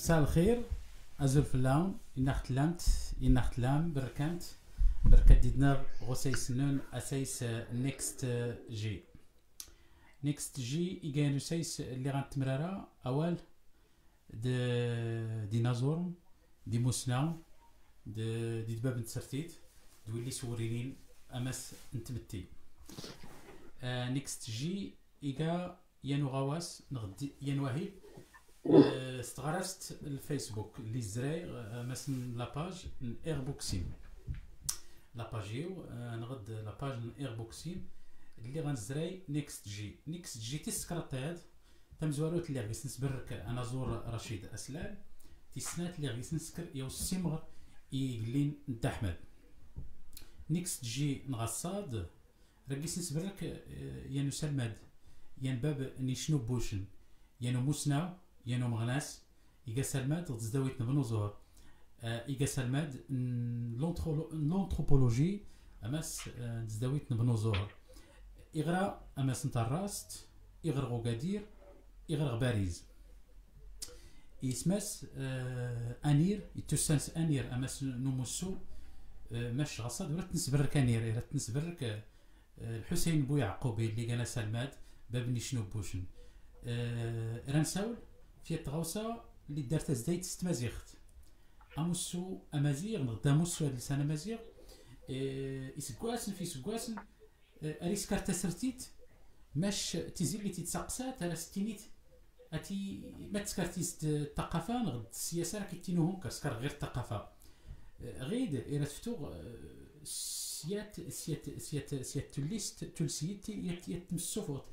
مساء الخير. أزول فلاون إنا ختلامت إنا ختلام بركانت. بركات ديدنا غوسي سنون اسايس نيكست جي. نيكست جي إيجانو سايس اللي غنتمرارا أول د ديناصور دي موسنا د دي دباب نتسرتيت دولي سورينين اماس نتمتي آه نيكست جي إيجا يانو غواس نغدي يانو وهيب استغرست الفيسبوك اللي زراي آه، مثلا لاباج اير بوكسين لاباجيو آه، نغد لاباج اير بوكسين اللي غنزراي نيكست جي نيكست جي تسكرت هاد. تم زواروت اللي غيس نسبرك أنا زور رشيد اسلال تسنات اللي غيس نسكر يو السمغ يقلين نتا أحمد. نيكست جي نغصاد. رقيس نسبرك يانو سلماد يان باب نيشنو بوشن. يانو موسناو يانو مغناس إيجا سلماد تزداويت نبنو آه، إيجا سلماد لونتروبولوجي أماس آه، تزداويت نبنو زور إغرا أماس نتراست إغرا غوغادير إغرا باريز يسمس آه، أنير يتسنس أنير أماس نمسو ماش غصاد ولا تنسبرك أنير ولا تنسبرك الحسين بو يعقوبي اللي كان سلماد بابني شنو بوشن. رانساول في التغوصة اللي دارت زدايت ست مزيغت أموسو أمازيغ نغدا موسو هاد لسان امازيغ يسكواسن في سكواسن أريس كارتا سرتيت. ماش تيزي اللي تيتسقسات على ستينيت. أتي ما تسكرتيست الثقافة نغد السياسة راه كيتينوهم كسكر غير الثقافة. غيد إلا تفتو سيات سيات سيات سيات توليست تولسيت يت يت مسوفوت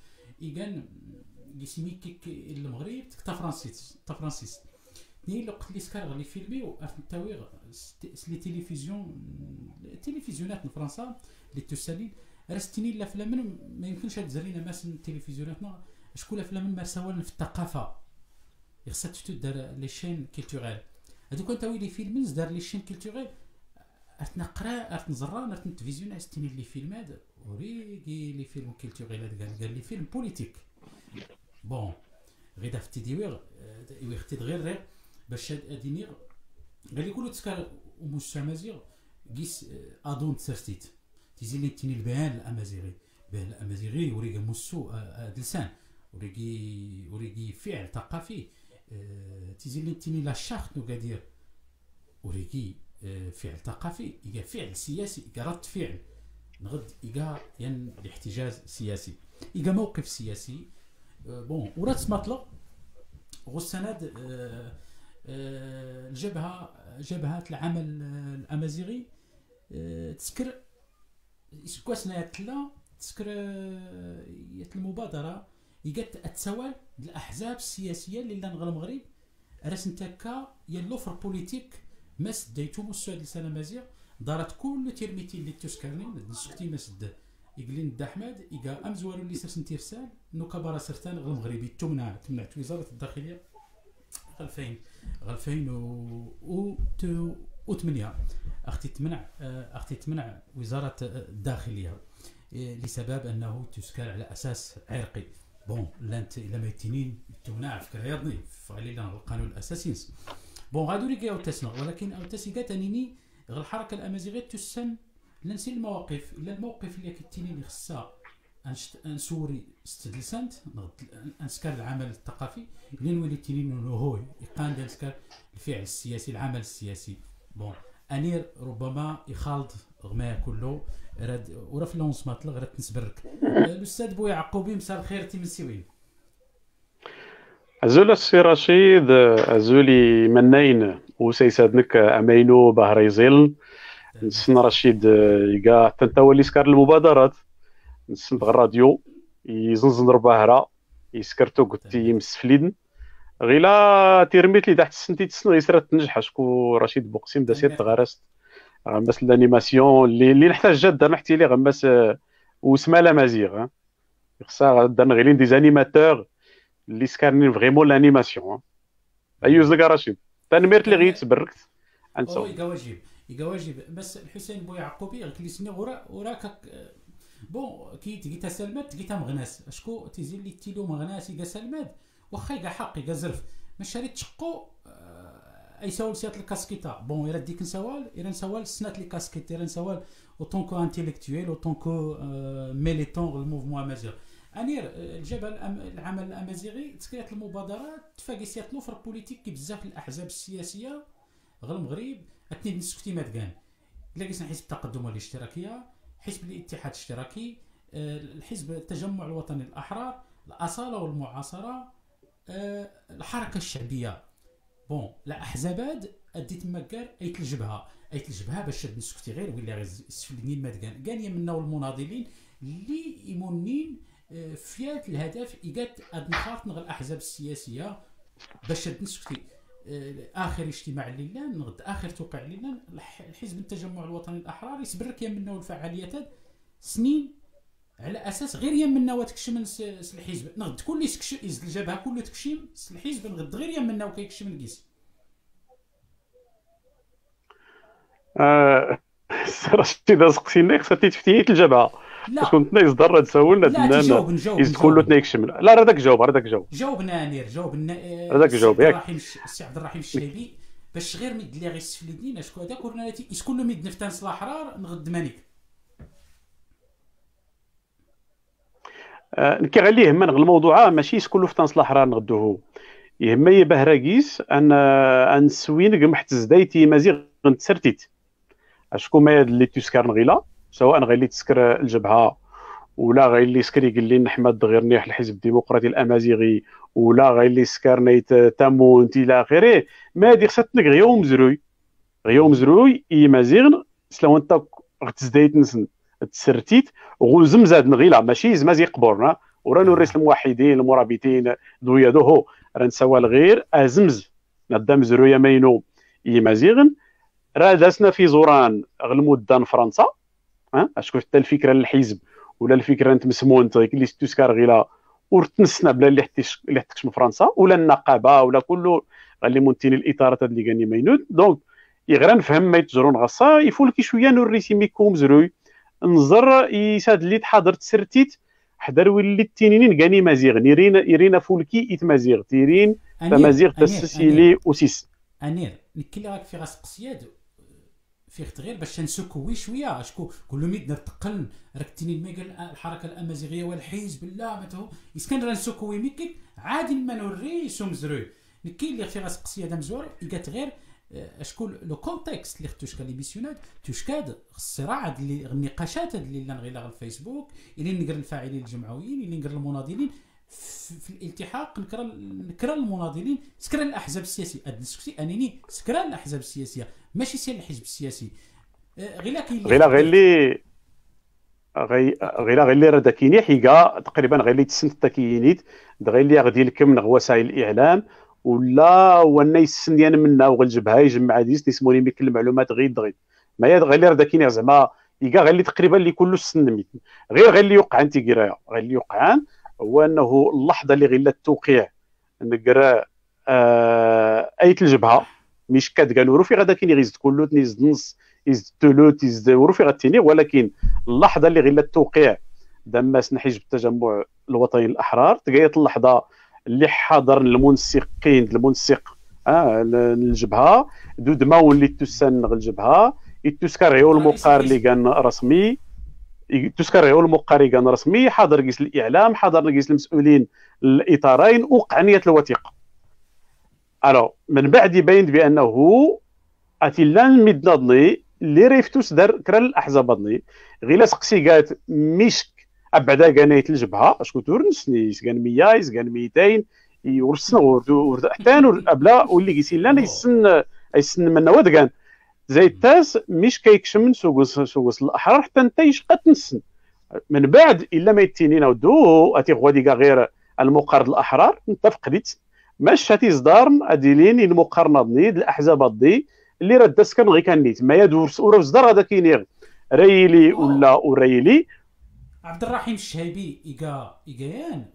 جيسيمي كيك المغرب تا فرانسيس تا فرانسيس. ني لو قلت لي سكار غلي فيلمي وعرفت نتاوي لي تيليفزيون التلفزيونات فرنسا اللي تسالي راستيني الافلام ما يمكنش تزرينا ماس تلفزيوناتنا شكون الافلام ما سوالنا في الثقافة؟ خصها تفتو دار لي شين كولتوريل هذوك نتاوي لي فيلم دار لي شين كولتوريل ارت نقرا ارت نزرا ارت نتفيزيون استيني لي فيلم هذا وريكي لي فيلم كولتوريل هذا قال لي فيلم بوليتيك بون غير دافتي ديوير يختي غير غير باش اديني غير يقولوا تسكر ومش مازيغ قيس ادون تسرتيت تيزي لي تيني البيان الامازيغي البيان الامازيغي وريقا موسو لسان وريقي وريقي فعل ثقافي تيزي لي تيني لا شارت نو قادير وريقي فعل ثقافي يقا فعل سياسي يقا رد فعل نغد يقا ين الاحتجاج سياسي يقا موقف سياسي بون ورات مطلق غسند الجبهة جبهة العمل الأمازيغي. تسكر يسكواسنا تلا تسكر المبادرة. يقات اتسوال الأحزاب السياسية اللي نغل المغرب راس نتاكا يا لوفر بوليتيك مس ديتو مسواد لسان مازيغ دارت كل تيرميتي اللي تسكرني نسكتي مسد يقلين دا أحمد يقا امزوالو اللي سرسن تيرسال نو كبارا سرتان غير المغربي تمنع تمنعت وزارة الداخلية 2000 2008 أختي تمنع أختي تمنع وزارة الداخلية لسبب أنه تسكر على أساس عرقي. بون لا انت إلا ما يتنين تمنع فكر رياضي فغالي القانون الأساسي. بون غادو لي أو تسنغ ولكن أو تسي تنيني غير الحركة الأمازيغية تسن ننسي المواقف الا الموقف اللي كتيني اللي خصها أنسوري ستدلسانت انسكار العمل الثقافي اللي نولي تيني هو يقان سكار الفعل السياسي العمل السياسي. بون انير ربما يخالط غما كله راد ورا في لونس ماطلق راه تنسبرك الأستاذ بو يعقوبي مساء الخير تيمسيوين أزول السي رشيد أزولي منين وسيسادنك أمينو بهريزيل نسن رشيد يقا تنتولي سكار المبادرات. نسن الراديو يزنزن رباهرة يسكرتو قلتي مسفلين. غيلا تيرميت لي تحت السنتي تسن غيسرا تنجح شكو رشيد بوقسيم دا سير تغارست غمس الانيماسيون اللي, اللي نحتاج جد نحتي لي غمس وسما لا مازيغ خصها درنا غيلين ديزانيماتور اللي سكارنين فريمون لانيماسيون أيوز لك رشيد. تنميرت لي غيت بركت انسو واجب. يقواجب بس الحسين بو يعقوبي غكليسني ورا وراك بون كي تجي سلمات تجي مغناس. أشكو تيزي لي تيلو مغناس يقا سلمات واخا يقا حق يقا زرف. ما شاري تشقو أي سوال سيات الكاسكيتا. بون إلى ديك نسوال إلى نسوال سنات لي كاسكيت. إلى نسوال اوتون كو انتيليكتويل اوتون كو ميليتون الموفمون امازيغ انير الجبل العمل الأمازيغي تسكريت المبادرات تفاقي سيات لوفر بوليتيك بزاف الأحزاب السياسية غير المغرب. اثنين نسكتي ما كان الا قسنا حزب التقدم والاشتراكيه حزب الاتحاد الاشتراكي الحزب التجمع الوطني الأحرار الأصالة والمعاصرة آه، الحركة الشعبية. بون لا أحزابات أديت مكار أيت الجبهة. أيت الجبهة باش نسكتي غير ولا غير سفلنين ما كان كان يمنا المناضلين اللي يمنين آه، فيات الهدف ايجاد اد الأحزاب السياسية باش نسكتي آه، آخر اجتماع ليلان نغد آخر توقع ليلان الحزب التجمع الوطني الأحرار يسبر يمنا الفعاليات سنين على أساس غير يمنا وتكشم الحزب. نغد كل يسكش الجبهة كله تكشم الحزب نغد غير يمنا وكيكشم الكيس آه رشيد اذا سقسيناك خصك تفتيت الجبهة. لا. كنت يصدر تسولنا لا نجاوب. نجاوب يزكون له يكشم لا راه داك جاوب راه داك جاوب جاوبنا. نير جاوبنا هذاك جاوب ياك. السي عبد الرحيم الشهيبي باش غير ميد اللي غيستفلدين اشكو هذاك؟ ورنا يسكن له ميد نفتان صلاح نغد مانيك. آه، كيغلي يهمنا الموضوع ماشي شكون في تنصلح راه نغدوه. يهمني يباه راكيس أن أن سوين قمحت زدايتي مازيغ نتسرتيت اشكو ما اللي تسكر نغيلا سواء غير تسكر الجبهة ولا غير اللي سكر يقول لي احمد غير الحزب الديمقراطي الأمازيغي ولا غير اللي سكر نيت تامونت إلى آخره. ما دي خصها تنك غيوم زروي. غيوم زروي إي مازيغ سلو انت غتزدايت نسن تسرتيت غوزم زاد نغيلا. ماشي زمازي قبورنا ورا نوريس الموحدين المرابطين دويا دوهو. راه نسوى الغير أزمز. ندام زرويا مينو يمازيغن راه داسنا في زوران غلمودان فرنسا. ها؟ اشكو حتى الفكرة للحزب ولا الفكرة أنت مسمون اللي ستوسكار غيلا ورتنسنا بلا اللي حتيش اللي حتكش من فرنسا ولا النقابة ولا كله غالي مونتين الاطارات اللي كاني مينود. دونك يغرا نفهم ما يتجرون غصا يفولكي شوية نوريسي ميكوم زروي. نزر يساد اللي تحضر تسرتيت حضر ولي التنينين كاني مزيغ يرين يرين فولكي يتمازيغ تيرين فمازيغ تسسيلي وسيس أنير نكي راك في غاس قصياد. في تغيير باش نسكوي شوية. اشكو كل ميد نرتقل راك تنين الحركة الأمازيغية والحزب لا متو يسكن راه نسكوي ميكي عادي ما نوري سوم زرو. نكي اللي في غاس قصياد مزور يقات غير اشكون لو كونتكست اللي ختوش ليميسيونات توشكاد الصراع اللي النقاشات اللي نغيلا على الفيسبوك إللي نقرا الفاعلين الجمعويين إللي نقرا المناضلين. في الالتحاق نكرا نكرا المناضلين سكرا الاحزاب السياسية. ادنسكسي أنني سكرا الاحزاب السياسية ماشي سير الحزب السياسي. غير كاين غير غير اللي غير غير اللي راه داكيني حيقا تقريبا غير اللي تسنت تاكينيت غير اللي غادي لكم من وسائل الاعلام ولا وأنا يسن ديال منا وغنجبها يجمع ديس نسموني ميك المعلومات غير دغيا. ما غير اللي راه داكيني زعما غير اللي تقريبا اللي كله سن ميت غير غير اللي يوقع انت غير اللي يوقع هو انه اللحظة اللي غير التوقيع. نقرأ آه ايت الجبهة. مش كاد قالوا في غدا كاين يزد كله تنزد نص يزد تلوت يزد وروفي غتيني ولكن اللحظة اللي غير التوقيع. دماس حزب التجمع الوطني الأحرار. تقيت اللحظة اللي حضر المنسقين المنسق آه الجبهة. دود ما وليت تسنغ الجبهة. يتسكر المقار اللي كان رسمي. تسكر المقار اللي كان رسمي حاضر قيس الإعلام حاضر قيس المسؤولين الإطارين وقع نيه الوثيقة. ألو من بعد يبين بأنه اتيلان ميدناضني اللي ريفتوس دار كرا الاحزاب ضني غير سقسي قالت مش أبعدا كانيت الجبهة. أشكو تورنسني كان 100 كان 200 يورسنا ورد حتى ابلا واللي كيسين لنا يسن يسن من ود كان زي التاس مش كيكشم سوقس سوقس الأحرار حتى أنت يشقى تنسن من بعد إلا ما يتينين ودو أتي غادي غير المقرض الأحرار أنت فقدت ماش هاتي صدار اديلين المقارنه ضني الأحزاب ضي اللي راه داسكن غي كان نيت. ما يدور ورا صدر هذا كاين ريلي ولا وريلي عبد الرحيم الشهيبي إيكا إيكايان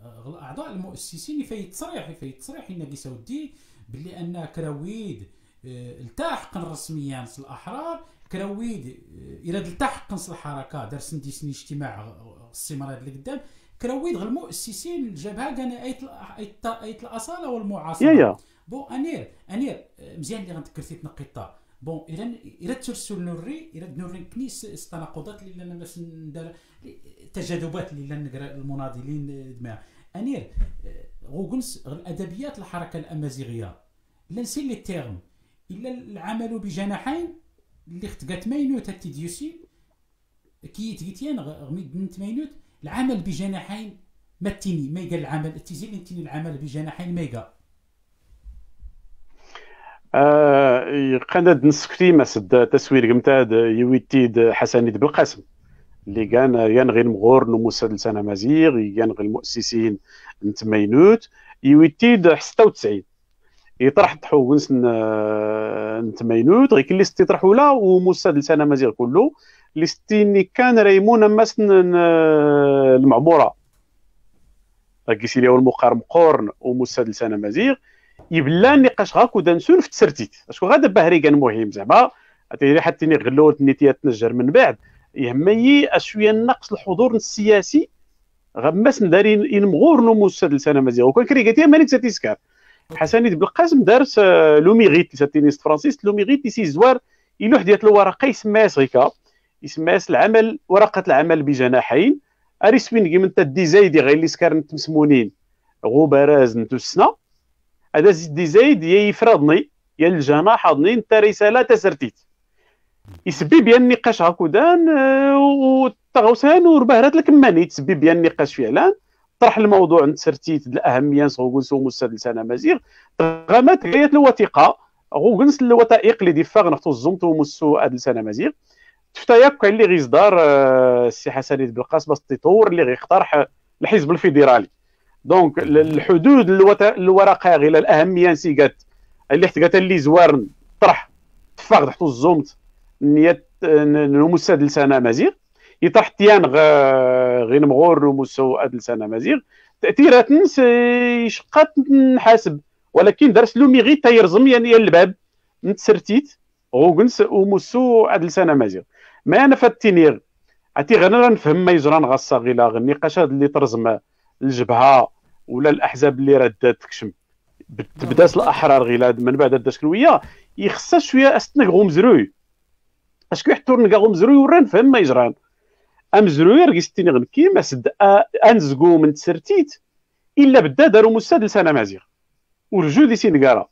أعضاء المؤسسين في تصريح في تصريح النبي سعودي باللي أن كراويد التحق رسميا الأحرار كراويد آه، إذا التحق الحركة دار سندي سني اجتماع السمرات اللي قدام كراويد غير المؤسسين الجبهة كان أيت أيت أيت الأصالة والمعاصرة بون أنير أنير مزيان اللي غنذكرتي تنقيطا بون اذا اذا ترسل نوري اذا نوري كنيس التناقضات اللي لنا باش ندار التجاذبات اللي نقرأ المناضلين دماغ. أنير غوغنس الأدبيات الحركة الأمازيغية. لا نسي لي تيرم إلا العمل بجناحين اللي خطقات ماينوت تيديوسي كي تيتيان غميد تماينوت العمل بجناحين ما تيني ما يقال العمل تيزيل تيني العمل بجناحين ما يقال. آه قند نسكتي مسد تسوير قمتاد يويتيد حسنيد بالقاسم اللي كان يان غير مغور نموساد لسان مزيغ يان غير المؤسسين نتمينوت يويتيد 96 يطرح تحوس نتمينوت غير اللي ستي طرحولا وموساد لسان مزيغ كله اللي ستيني كان ريمون ماس المعمورة. كيسي لي المقار مقورن وموساد لسان مزيغ يبلا النقاش غاكو دانسون في تسرتيت. اسكو غادا باهري كان مهم زعما. حتى غلوت نيتيات نجر من بعد. يهمني اشويه نقص الحضور السياسي. غماس نداري ان مغور نموساد لسان مزيغ وكان كريكاتيا مانيك ساتيسكار حسني بالقاسم دارس لوميغيت ساتينيست فرانسيس لوميغيت سي زوار إلو ديال الورقة يسمى سغيكا يسمى العمل ورقة العمل بجناحين. اريسوين كيما انت زايد غير اللي سكار مسمونين. غوبراز نتوسنا هذا دي زايد يا يفرضني يا الجناح حضني انت رساله تسرتيت. يسبي بيان النقاش هكودان آه، وتغوسان وربهرات الكماني تسبي بيان النقاش فعلا. طرح الموضوع نتسرتيت الأهمية نصغو سو مستد لسان مزيغ تغامات غايه الوثيقة. غوغنس الوثائق اللي ديفاغ نختو الزمتو مسو اد لسان مزيغ تفتايا كاين اللي غيصدار آه، السي حسن بالقاس باش تطور اللي غيختار الحزب الفيدرالي. دونك الحدود الورقة غير الأهمية نسيقات. اللي احتقات اللي زوارن طرح تفاق تحت الزومت نيت نمساد لسانه مزيغ يطرح تيان غير مغور نمسو اد لسانه مزيغ. تأثيرات نس يشقات نحاسب. ولكن درس لو ميغي تيرزم يعني الباب. نتسرتيت. غوغنس ومسو اد لسانه مزيغ. ما أنا فاتيني عتي غير نفهم ما يجران غصا غيلا النقاشات اللي ترزم الجبهة ولا الأحزاب اللي ردات تكشم. بدات الأحرار غيلاد من بعد الدشكلويه يخصها شوية استنق غومزروي. اسكو يحطوا نلقى غومزروي وران فهم ما يجران امزروي رقي ستيني غنكي ما سد انزقو من تسرتيت إلا بدا داروا مستاد لسانه مازيغ. ورجو دي سينكارا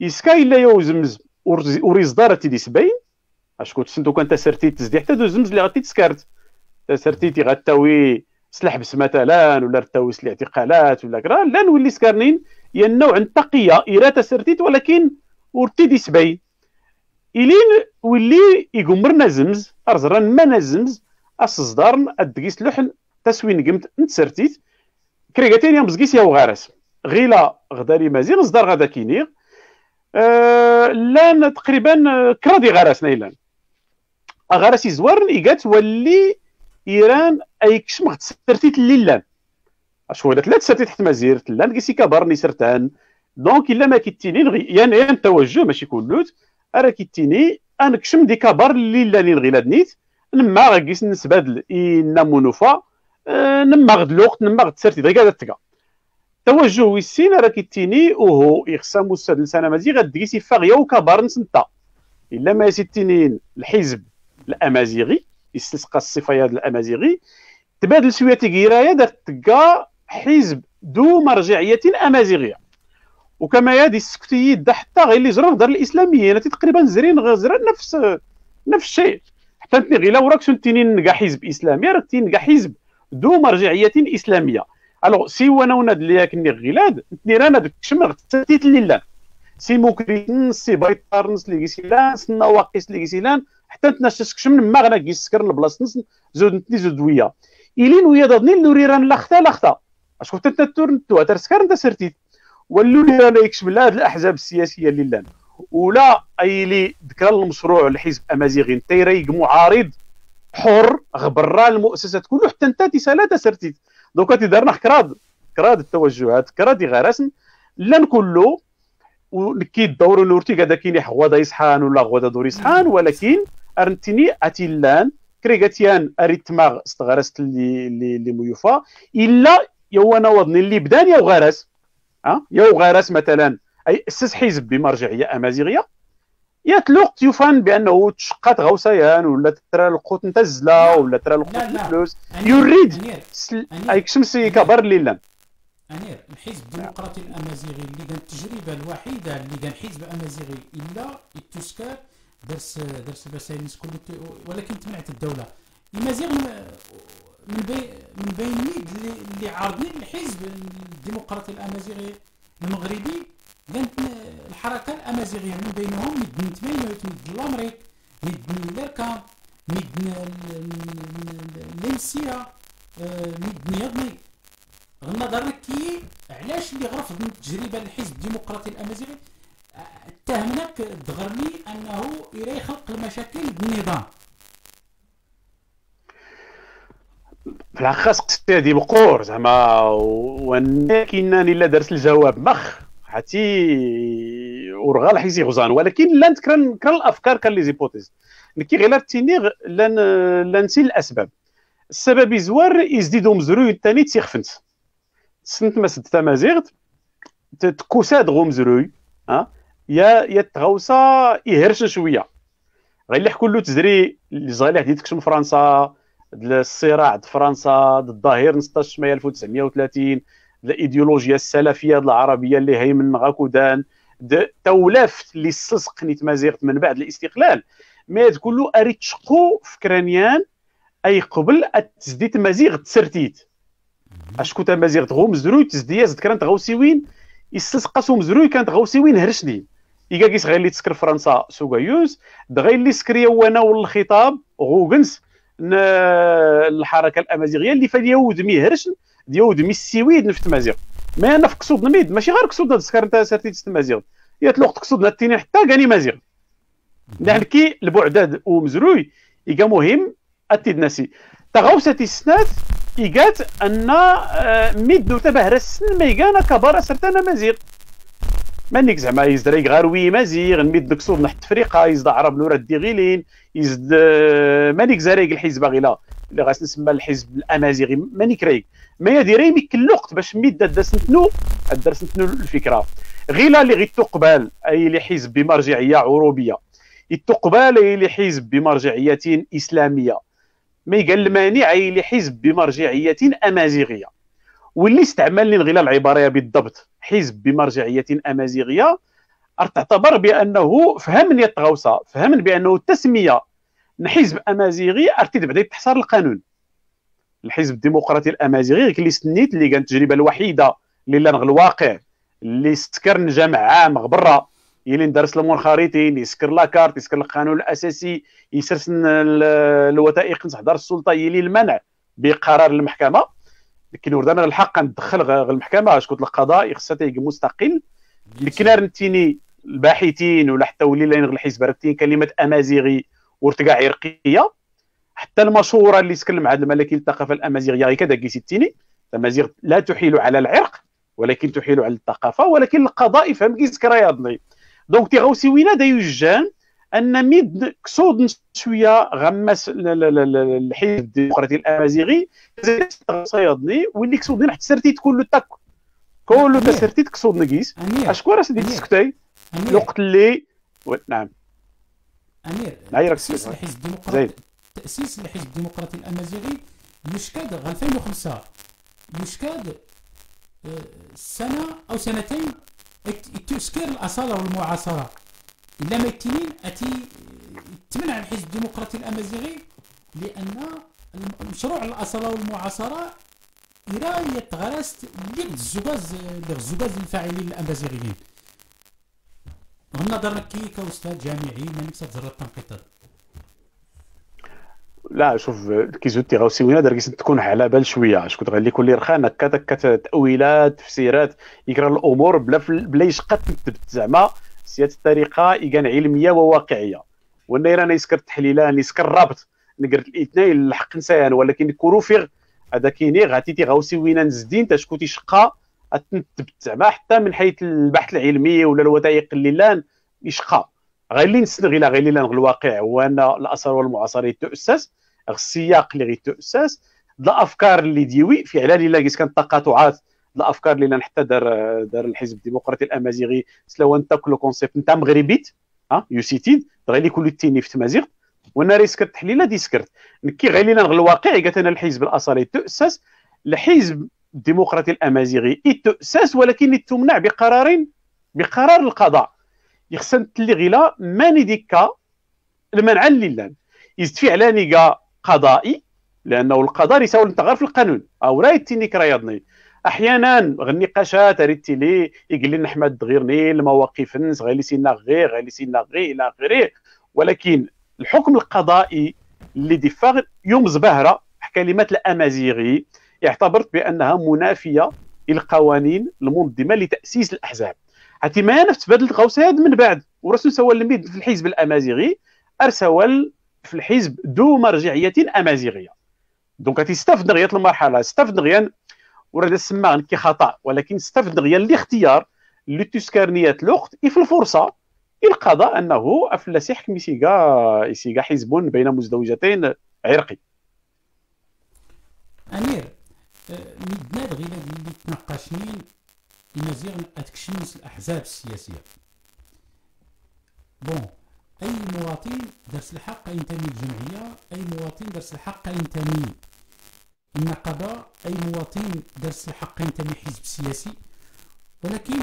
يسكا إلا يوزمز وريز دارتي دي سباين اشكو تسنتو كان تسرتيت تزدي حتى دوزمز اللي غاتي تسكارت. تسرتيتي غتاوي سلحبس مثلا ولا رتاوس الاعتقالات ولا كرا لا نولي سكارنين. يا النوع التقيه إراتا سرتيت ولكن ورتيدي سباي إلين ولي يقمرنا زمز أرزران ما نزمز أصدارن أدقيس لحن تسوين قمت نتسرتيت. كريغاتين يوم بزقيس يا وغارس. غيلا غداري مازين صدار غدا كينيغ. آه لأن تقريبا كرادي غارس نيلان غارس زوارن إيقات ولي إيران أي كشم تسرتيت الليلان اشهر ثلاث سرتيت تحت مزير تلان كيسي كبر سرتان. دونك إلا ما كيتيني نغي يعني يعني توجه ماشي كلوت راه كيتيني أنا كشم دي كبر الليلان نغي لادنيت نما غيس نسبادل إنا منوفا آه، نما غد الوقت نما غد تسرتي دغيا تلقى توجه ويسين راه كيتيني وهو يخصم مستد لسانه مزيغ غديسي فاغيا وكبر نسنتا إلا ما يسيتينين الحزب الأمازيغي يستسقى الصفيات الأمازيغي تبادل شوية تيكيرايا دارت تلقى حزب ذو مرجعية أمازيغية. وكما يادي السكتيين حتى غير اللي جرى في الدار الاسلاميه تقريبا زرين زرين نفس نفس الشيء. انت غير وراك سنتيني نلقى حزب إسلامي؟ راك نلقى حزب ذو مرجعية إسلامية. الوغ سي وأنا وناد اللي كني غيلاد نتني رانا داك الشمر تاتيت لله سي موكرين سي بايطارنس اللي كيسيلان سي نواقص اللي كيسيلان حتى تنشسك من ما غنا كيسكر البلاصه نس زود نتني زود ويا. إلين ويا ضدني اللي ران لاختا لاختا اشكو تتنتور نتو ترسكر انت سرتيت. اللي رانا يكشف لا هاد الأحزاب السياسية اللي لأن ولا أي لي ذكر المشروع الحزب أمازيغي تيريق معارض حر غبرا المؤسسات كله حتى أنت تسالا تسرتيت دوكا تيدارنا كراد كراد التوجهات كراد غراسن لأن كله ونكي الدور نورتي كذا كيني غودا يصحان ولا غودا دور يصحان ولكن أرنتيني أتيلان كريغاتيان أريتماغ استغرست اللي اللي, اللي ميوفا. إلا يوانا وضني اللي بدان يا غارس ها يا غارس مثلا. أي اسس حزب بمرجعية أمازيغية يات الوقت يفهم بأنه تشقات غوسيان ولا ترى القوت نتزلا ولا ترى القوت الفلوس يريد أي شمسي كبر ليلا أنير الحزب الديمقراطي الأمازيغي اللي كان التجربة الوحيدة اللي كان حزب أمازيغي إلا التوسكار درس درس بساينس كل ولكن تمنعت الدولة. المازيغ من بين من بين اللي عارضين الحزب الديمقراطي الأمازيغي المغربي كانت الحركة الأمازيغية من بينهم مد تمينوت مد الامريك مد الاركان مد الامسيه مد نيضني غنظر كي علاش اللي غرفض من التجربه الحزب الديمقراطي الأمازيغي؟ اتهمناك دغرني أنه يرى يخلق المشاكل بالنظام في الحقيقة قصدت هذه بقور زعما ولكنني لا درت الجواب مخ. حتي ورغال حيزي غزان. ولكن لا كان كان الأفكار كان لي زيبوتيز. كي غير تيني لأن لأن نسي الأسباب. السبب زوار يزيدو مزروي الثاني تيخفنت. سنت ما سد تمازيغت تكوساد غو مزروي ها؟ يا يا تغوصا يهرش شوية. غير اللي حكوا له تزري اللي صالح ديتك من فرنسا الصراع ضد فرنسا ضد الظاهر 16 مايو 1930 الإيديولوجيا السلفية العربية اللي هي من غاكودان. تولافت اللي استسقني تمازيغت من بعد الاستقلال. ما كله اريد تشقو فكرانيان أي قبل تزديت مازيغ تسرتيت. أشكو تمازيغ غو مزروي تزدياز كانت غوسيوين يستسقى مزروي كانت غوسيوين هرشني. إيكا غير اللي تسكر فرنسا سوغايوز دغير اللي سكريا وأنا والخطاب غوغنس الحركة الأمازيغية اللي فاد يود ميهرش ديود مي السويد نفت مازيغ ما أنا في قصود نميد ماشي غير قصود تسكر انت سرتي تمازيغ يا الوقت قصود التيني حتى كاني مازيغ. كي البعداد ومزروي إيكا مهم أتيد ناسي. تغوسة السنات إيكات أن آه، ميدو تبهر السن ميغانا كبار سرتانا مازيغ. مانيك زعما يزدريك غاروي مازيغ نميد دكسور نحت تفريقه يزد عرب نورا الديغيلين يزد آه، مانيك زاريك الحزب غيلا اللي غاس نسمى الحزب الامازيغي مانيك رايك ما يديري مي كل وقت باش ميد داس نتنو دارس نتنو الفكرة. غيلا اللي غي تقبل أي لحزب بمرجعية عروبيه يتقبل أي لحزب بمرجعية إسلامية. ما يقال المانع أي لحزب بمرجعية امازيغيه واللي استعملني الغلا العبارية بالضبط حزب بمرجعية أمازيغية تعتبر بأنه فهم التغوصه فهم بأنه التسمية حزب أمازيغي ارتد بعدا تحصر القانون. الحزب الديمقراطي الأمازيغي اللي سنيت اللي كانت التجربة الوحيدة اللي لغ الواقع اللي سكر نجمع عام برا اللي ندرس المنخرطين يسكر لاكارت يسكر القانون الأساسي يسرسن الوثائق نحضر السلطة يلي المنع بقرار المحكمة. لكن ورد. أنا الحق ندخل غير المحكمة شكون القضاء خصها تيجي مستقل. لكن رنتيني الباحثين ولا حتى ولي لين الحزب رتين كلمه أمازيغي ورتقع عرقية. حتى المشوره اللي تكلم عن الملكي الثقافة الأمازيغية غير كذا كيستيني الأمازيغ لا تحيل على العرق ولكن تحيل على الثقافة ولكن القضاء يفهم كي سكراياضني دونك تيغوسي وين دا يجان أن ميد كسود شوية غمس الحزب الديمقراطي الأمازيغي. صيادني واللي كسودني حتى سرتيت كله تاك كله تسرتيت كسود نقيس. اشكون راه سيدي تسكتي؟ الوقت اللي نعم. أمير. تأسيس الحزب الديمقراطي تأسيس الحزب الديمقراطي الأمازيغي يشكاد 2005 يشكاد سنة أو سنتين تسكر الأصالة والمعاصرة. إلا ما أتي تمنع الحزب الديمقراطي الأمازيغي لأن المشروع الأصالة والمعاصرة إلى يتغرست للزجاج للزجاج الفاعلين الأمازيغيين. هنا كي كأستاذ جامعي ما نكسب زر التنقيط لا شوف كي زدتي غاوسي وين دار تكون على بال شوية. شكون غالي كل رخان هكا تأويلات تفسيرات يقرأ الأمور بلا بلا يشقى زعما. سياسه الطريقة يكان علمية وواقعية. وانا رانا يسكر التحليلان يسكر الرابط. نقرت الإثنين الحق نسان ولكن كروفيغ هذا كيني غاتي غاوسي وين نزدين تشكو تيشقى. زعما حتى من حيث البحث العلمي ولا الوثائق اللي لأن يشقى. غير اللي نسن غير غير اللي الواقع هو أن الاثر والمعاصرة تؤسس. السياق اللي غيتؤسس الأفكار اللي ديوي فعلا إلا كانت تقاطعات الأفكار اللي حتى دار دار الحزب الديمقراطي الأمازيغي. سلو انت كل كونسيبت نتاع مغربيت ها يوسيتيد غير كل التيني في تمازيغ وأنا راه سكرت تحليله دي سكرت. غير لنا الواقع قالت أنا الحزب الاصلي تؤسس. الحزب الديمقراطي الأمازيغي يتؤسس ولكن تمنع بقرار بقرار القضاء. يخصن تلي غيلا ماني ديكا المنع لله يستفي على نيكا قضائي لأنه القضاء يساوي انت غير في القانون. أو راي تينيك رياضني أحيانا النقاشات ريتي لي لنا أحمد غيرني المواقف نس غير سينا غير غير سينا غير إلى آخره. ولكن الحكم القضائي اللي دفاغ يوم زبهرة كلمات الأمازيغي اعتبرت بأنها منافية للقوانين المنظمة لتأسيس الأحزاب. حتى ما نفس بدل غوساد من بعد. ورسول سوى الميد في الحزب الأمازيغي ارسل في الحزب ذو مرجعية أمازيغية. دونك تستفد غير المرحلة استفد غير وراه سما كي خطا ولكن استفد غير الاختيار اللي تسكرنيات الوقت في الفرصة القضاء أنه أفلس يحكم يسيقا يسيقا حزب بين مزدوجتين عرقي. أمير مدنا غير اللي تناقشنين يمازيغ اتكشمس الأحزاب السياسية. بون أي مواطن درس الحق ينتمي للجمعيه أي مواطن درس الحق ينتمي النقابه أي مواطن درس الحق ينتمي حزب سياسي ولكن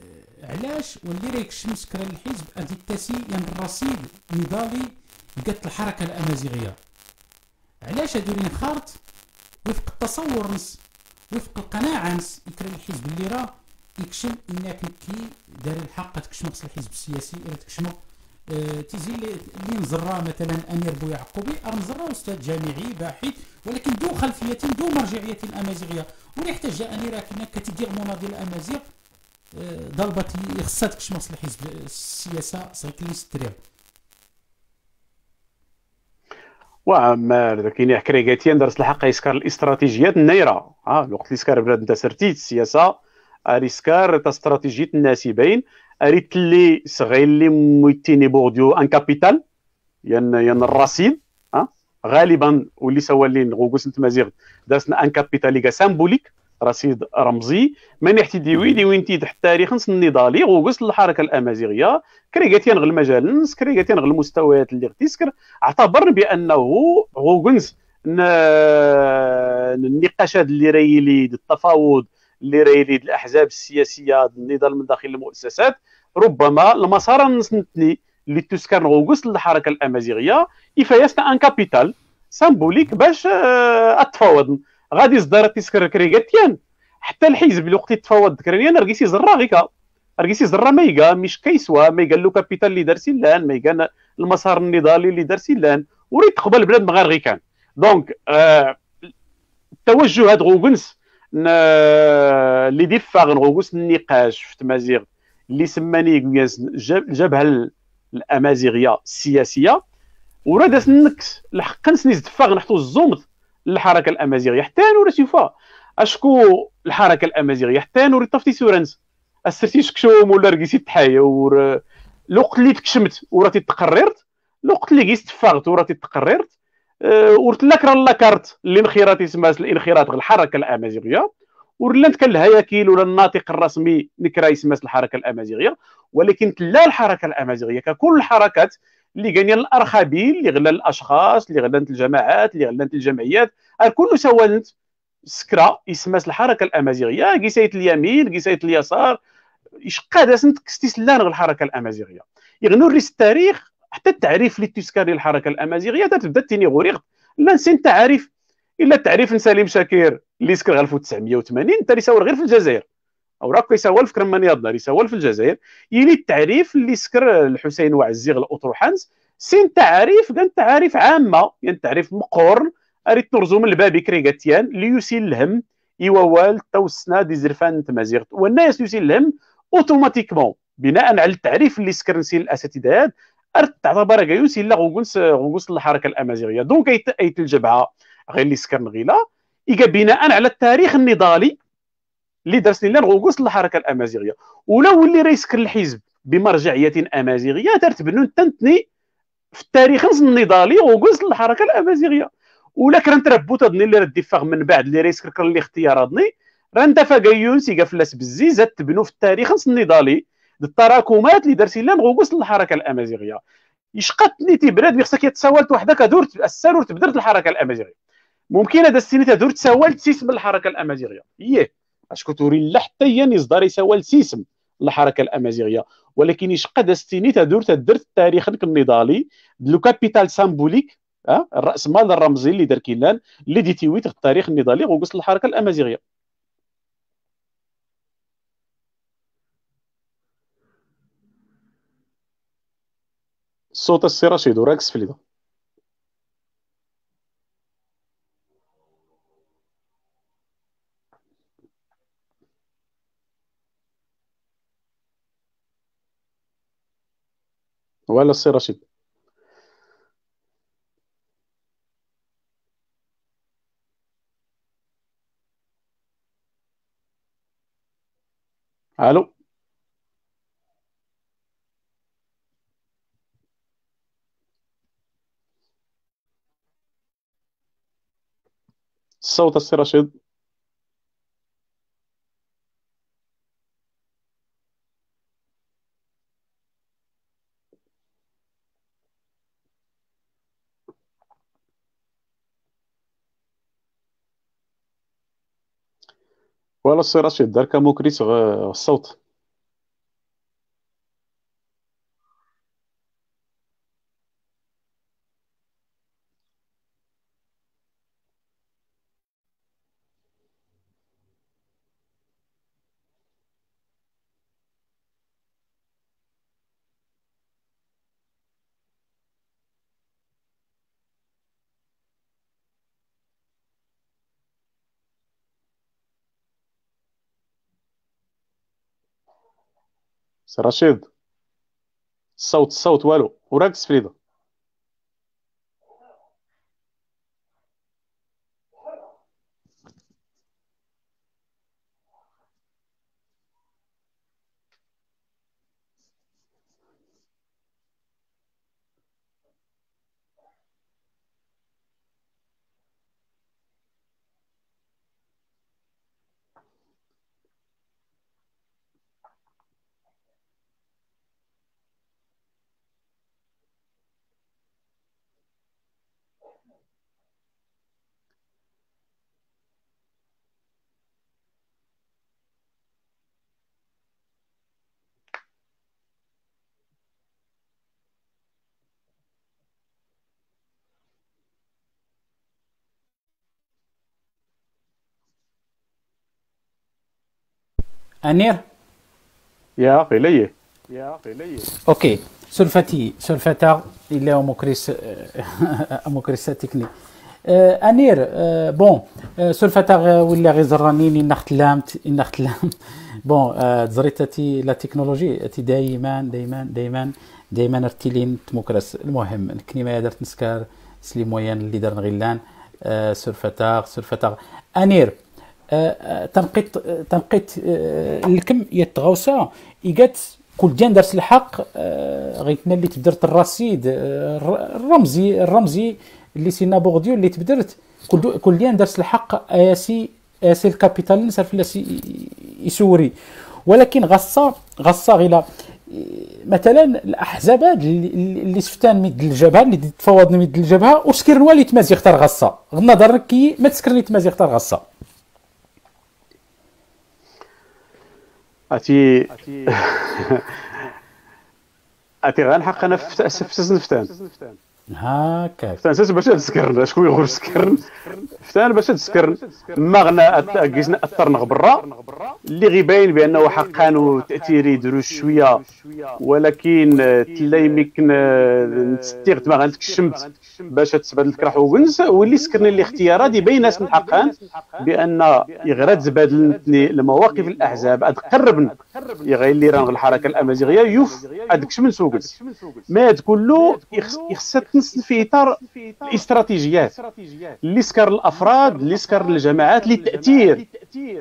آه، علاش واللي رايك الشمس كرا الحزب؟ ادي التاسي يعني الرصيد نضالي لقات الحركة الأمازيغية. علاش هادو خارط وفق التصور نس وفق القناعة نس يكرا الحزب اللي راه يكشم إنك كي دار الحق تكشم الحزب السياسي ولا آه، تيزي اللي نزرا مثلا أمير بويعقوبي نزرا أستاذ جامعي باحث ولكن ذو خلفية ذو مرجعية امازيغيه ولا يحتاج أني راه كنا كتدير مناضل الأمازيغ؟ آه، ضربت خصها تكشف مصلح حزب السياسة صحيح لي ستريم. وعمار كاين حكريكاتيان درس الحق يسكر الاستراتيجيات النيرة. ها الوقت اللي سكر بلاد أنت سرتي السياسة اريسكار تا استراتيجيات الناسبين. اريت لي صغير لي مويتيني بورديو أن كابيتال ين ين الرصيد غالبا واللي سوى لي غوغوس نتمازيغ دارسنا أن كابيتاليكا سامبوليك رصيد رمزي. من يحتدي ويدي وين تيد التاريخ نس النضالي غوغوس الحركة الأمازيغية. كريغاتيان غل المجال نس كريغاتيان غل المستويات اللي تيسكر اعتبر بأنه غوغنز النقاشات اللي رايلي التفاوض اللي رايلي الأحزاب السياسية النضال من داخل المؤسسات. ربما المسار نسنتني اللي تسكر غوغوس الحركه الأمازيغية يفايسنا أن كابيتال سامبوليك باش أتفاوض. غادي يصدر تيسكر كريغاتيان. حتى الحزب الوقت يتفاوض كريان رقيسي زرا غيكا. رقيسي زرا ميغا مش كيسوا ميغا لو كابيتال اللي دار سيلان ميغا المسار النضالي اللي دار سيلان. وريت تقبل بلاد مغار كان. دونك آه التوجه هاد غوغنس اللي ديفا غوغوس النقاش في تمازيغ اللي سماني الجبهه الأمازيغية السياسية وراه داز النكس الحق نسني دفاغ نحطو الزومط للحركة الأمازيغية حتى نوري سيفا. أشكو الحركة الأمازيغية؟ حتى نوري طفتي سورانس. أسرتي شكشوم ولا رقيسي تحايا ور الوقت اللي تكشمت وراتي تقررت الوقت اللي قيست تفاغت وراتي تقررت أه ورت لك راه لاكارت اللي انخراط يسمى الانخراط الحركة الأمازيغية. ولات كان الهياكل ولا الناطق الرسمي نكرا يسمى الحركة الأمازيغية ولكن لا الحركة الأمازيغية ككل الحركات اللي كان الأرخبيل اللي غلان الأشخاص اللي غلانت الجماعات اللي غلانت الجمعيات كله سوالنت سكرا يسمى الحركة الأمازيغية قيسايت اليمين قيسايت اليسار يشقى داسنت كستيسلان الحركة الأمازيغية. يغنو ريس التاريخ حتى التعريف اللي تسكاري الحركة الأمازيغية تبدا تيني غوريغ لا نسين تعريف إلا التعريف نسالم شاكير اللي سكر 1980 أنت يساور غير في الجزائر. أو راك يساول في كرمان يضنا يساول في الجزائر. يلي التعريف اللي سكر الحسين وعزيغ الاطروحانس سين تعريف كان تعريف عامة. يعني تعريف مقورن أريد ترزوم البابي كريغاتيان ليسيل الهم يوال توسنا دي زرفان تمازيغ والناس يسيل الهم أوتوماتيكمون. بناء على التعريف اللي سكر نسيل الأساتذة تعتبر يوسي لا غوغونس الحركة الأمازيغية. دونك ايت الجبهه غير اللي سكر نغيلا. إيجا بناء على التاريخ النضالي اللي درس لنا غوغوس الحركه الأمازيغية. ولو اللي راه يسكر الحزب بمرجعية أمازيغية ترتبنون تنتني في التاريخ النضالي غوغوس الحركه الأمازيغية. ولا كان تربو تظني اللي راه من بعد اللي راه يسكر الاختيار اظني راه أنت فاكايون سيكا فلاس بزيزات تبنو في التاريخ النضالي. التراكمات اللي درتي لنا غوغوس الحركه الأمازيغية. يشقتني تيبراد بخصك يتساولت وحدك دور السار تبدرت الحركة الأمازيغية. ممكن هذا السنة تدور تساولت سيسم الحركة الأمازيغية. إيه اش كتوري لا حتى هي يصدر يساول سيسم الحركة الأمازيغية. ولكن يشقى هذا السنة تدور تدرت التاريخ النضالي لو كابيتال سامبوليك أه؟ الرأس مال الرمزي اللي دار كيلان اللي ديتيويت التاريخ النضالي وقص الحركه الأمازيغية. صوت السي رشيد وراكس فليدا ولا السي رشيد ألو؟ الصوت السي رشيد ولا السي رشيد دار كاموكريس الصوت سي رشيد. الصوت الصوت والو. وراك سفريدة. أنير؟ يا قيليه يا قيليه أوكي. سلفتي سلفتا إلى موكريس موكريس تكني. آه أنير آه بون آه سلفتا ولا غير زرانين ان اختلامت ان اختلام بون زريتتي لا تكنولوجي تي دائما دائما دائما دائما أرتيلين تموكرس. المهم الكلمة درت نسكار سليم ويان اللي دار غيلان. سلفتا سلفتا. أنير تنقيت تنقيت الكم يتغوسا ايجات كل ديان درس الحق غيتنا اللي تبدرت الرصيد الرمزي الرمزي اللي سينا بوغديو اللي تبدرت. كل كل ديان درس الحق اسي اسي الكابيتال نسال في يسوري. ولكن غصا غصا غيلا مثلا الأحزاب اللي سفتان مد الجبهة اللي تفاوض مد الجبهة وسكر والي تمازي اختار غصا غنظر كي ما تسكرني تمازي اختار غصا اتي اتي غنحق أنا في فسس نفتان هاكا فتان باش تسكرن شكون يغور سكرن؟ فتان باش تسكرن. ما غنا كيسنا اثر برا اللي غيبين بأنه حقا تأثيري دروس شوية. ولكن تلاي يمكن نستيغ ما غنتكشمت باش تثبت لك راح وغنس. واللي سكرني الاختيارات يبين ناس حقا بأن يغرد زبادل المواقف الأحزاب. أد قربن. يغير اللي راه الحركة الأمازيغية يوف ادكش من سوقس ما هاد كله يخص تنس في إطار الاستراتيجيات اللي سكر الأفراد اللي سكر الجماعات للتاثير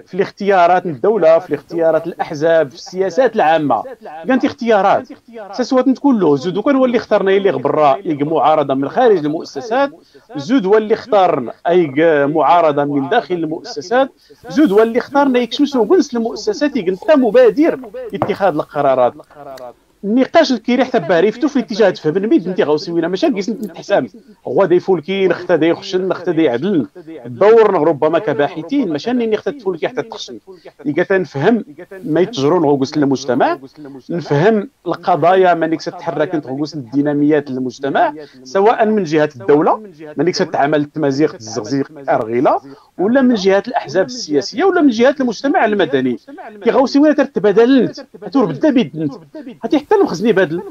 في الاختيارات الدولة في الاختيارات الأحزاب في السياسات العامة. كانت اختيارات. ساسوات تكون له زود كان هو اللي اختارنا اللي برا يق معارضة من خارج المؤسسات. زود هو اللي اختار أي معارضة من داخل المؤسسات. زود هو اللي اختارنا يكشمسوا جنس المؤسسات انت مبادر اتخاذ القرارات. النقاش الكيري حتى بعرفتو في الاتجاه تفهم ميد انت غاوسي وين ماشي كيس نتحسام هو دي فولكين ختا دي يخشن ختا دي يعدل دورنا ربما كباحثين. ماشي اني ختا تفولكي حتى تخشن. يقا تنفهم ما يتجرون غوكس المجتمع. نفهم القضايا مانيك تتحرك انت غوكس الديناميات المجتمع سواء من جهة الدولة مانيك تتعامل التمازيغ الزغزيق أرغيلة ولا من جهة الأحزاب السياسية ولا من جهة المجتمع المدني. كي غاوسي وين تتبادل حتى المخزني بدل.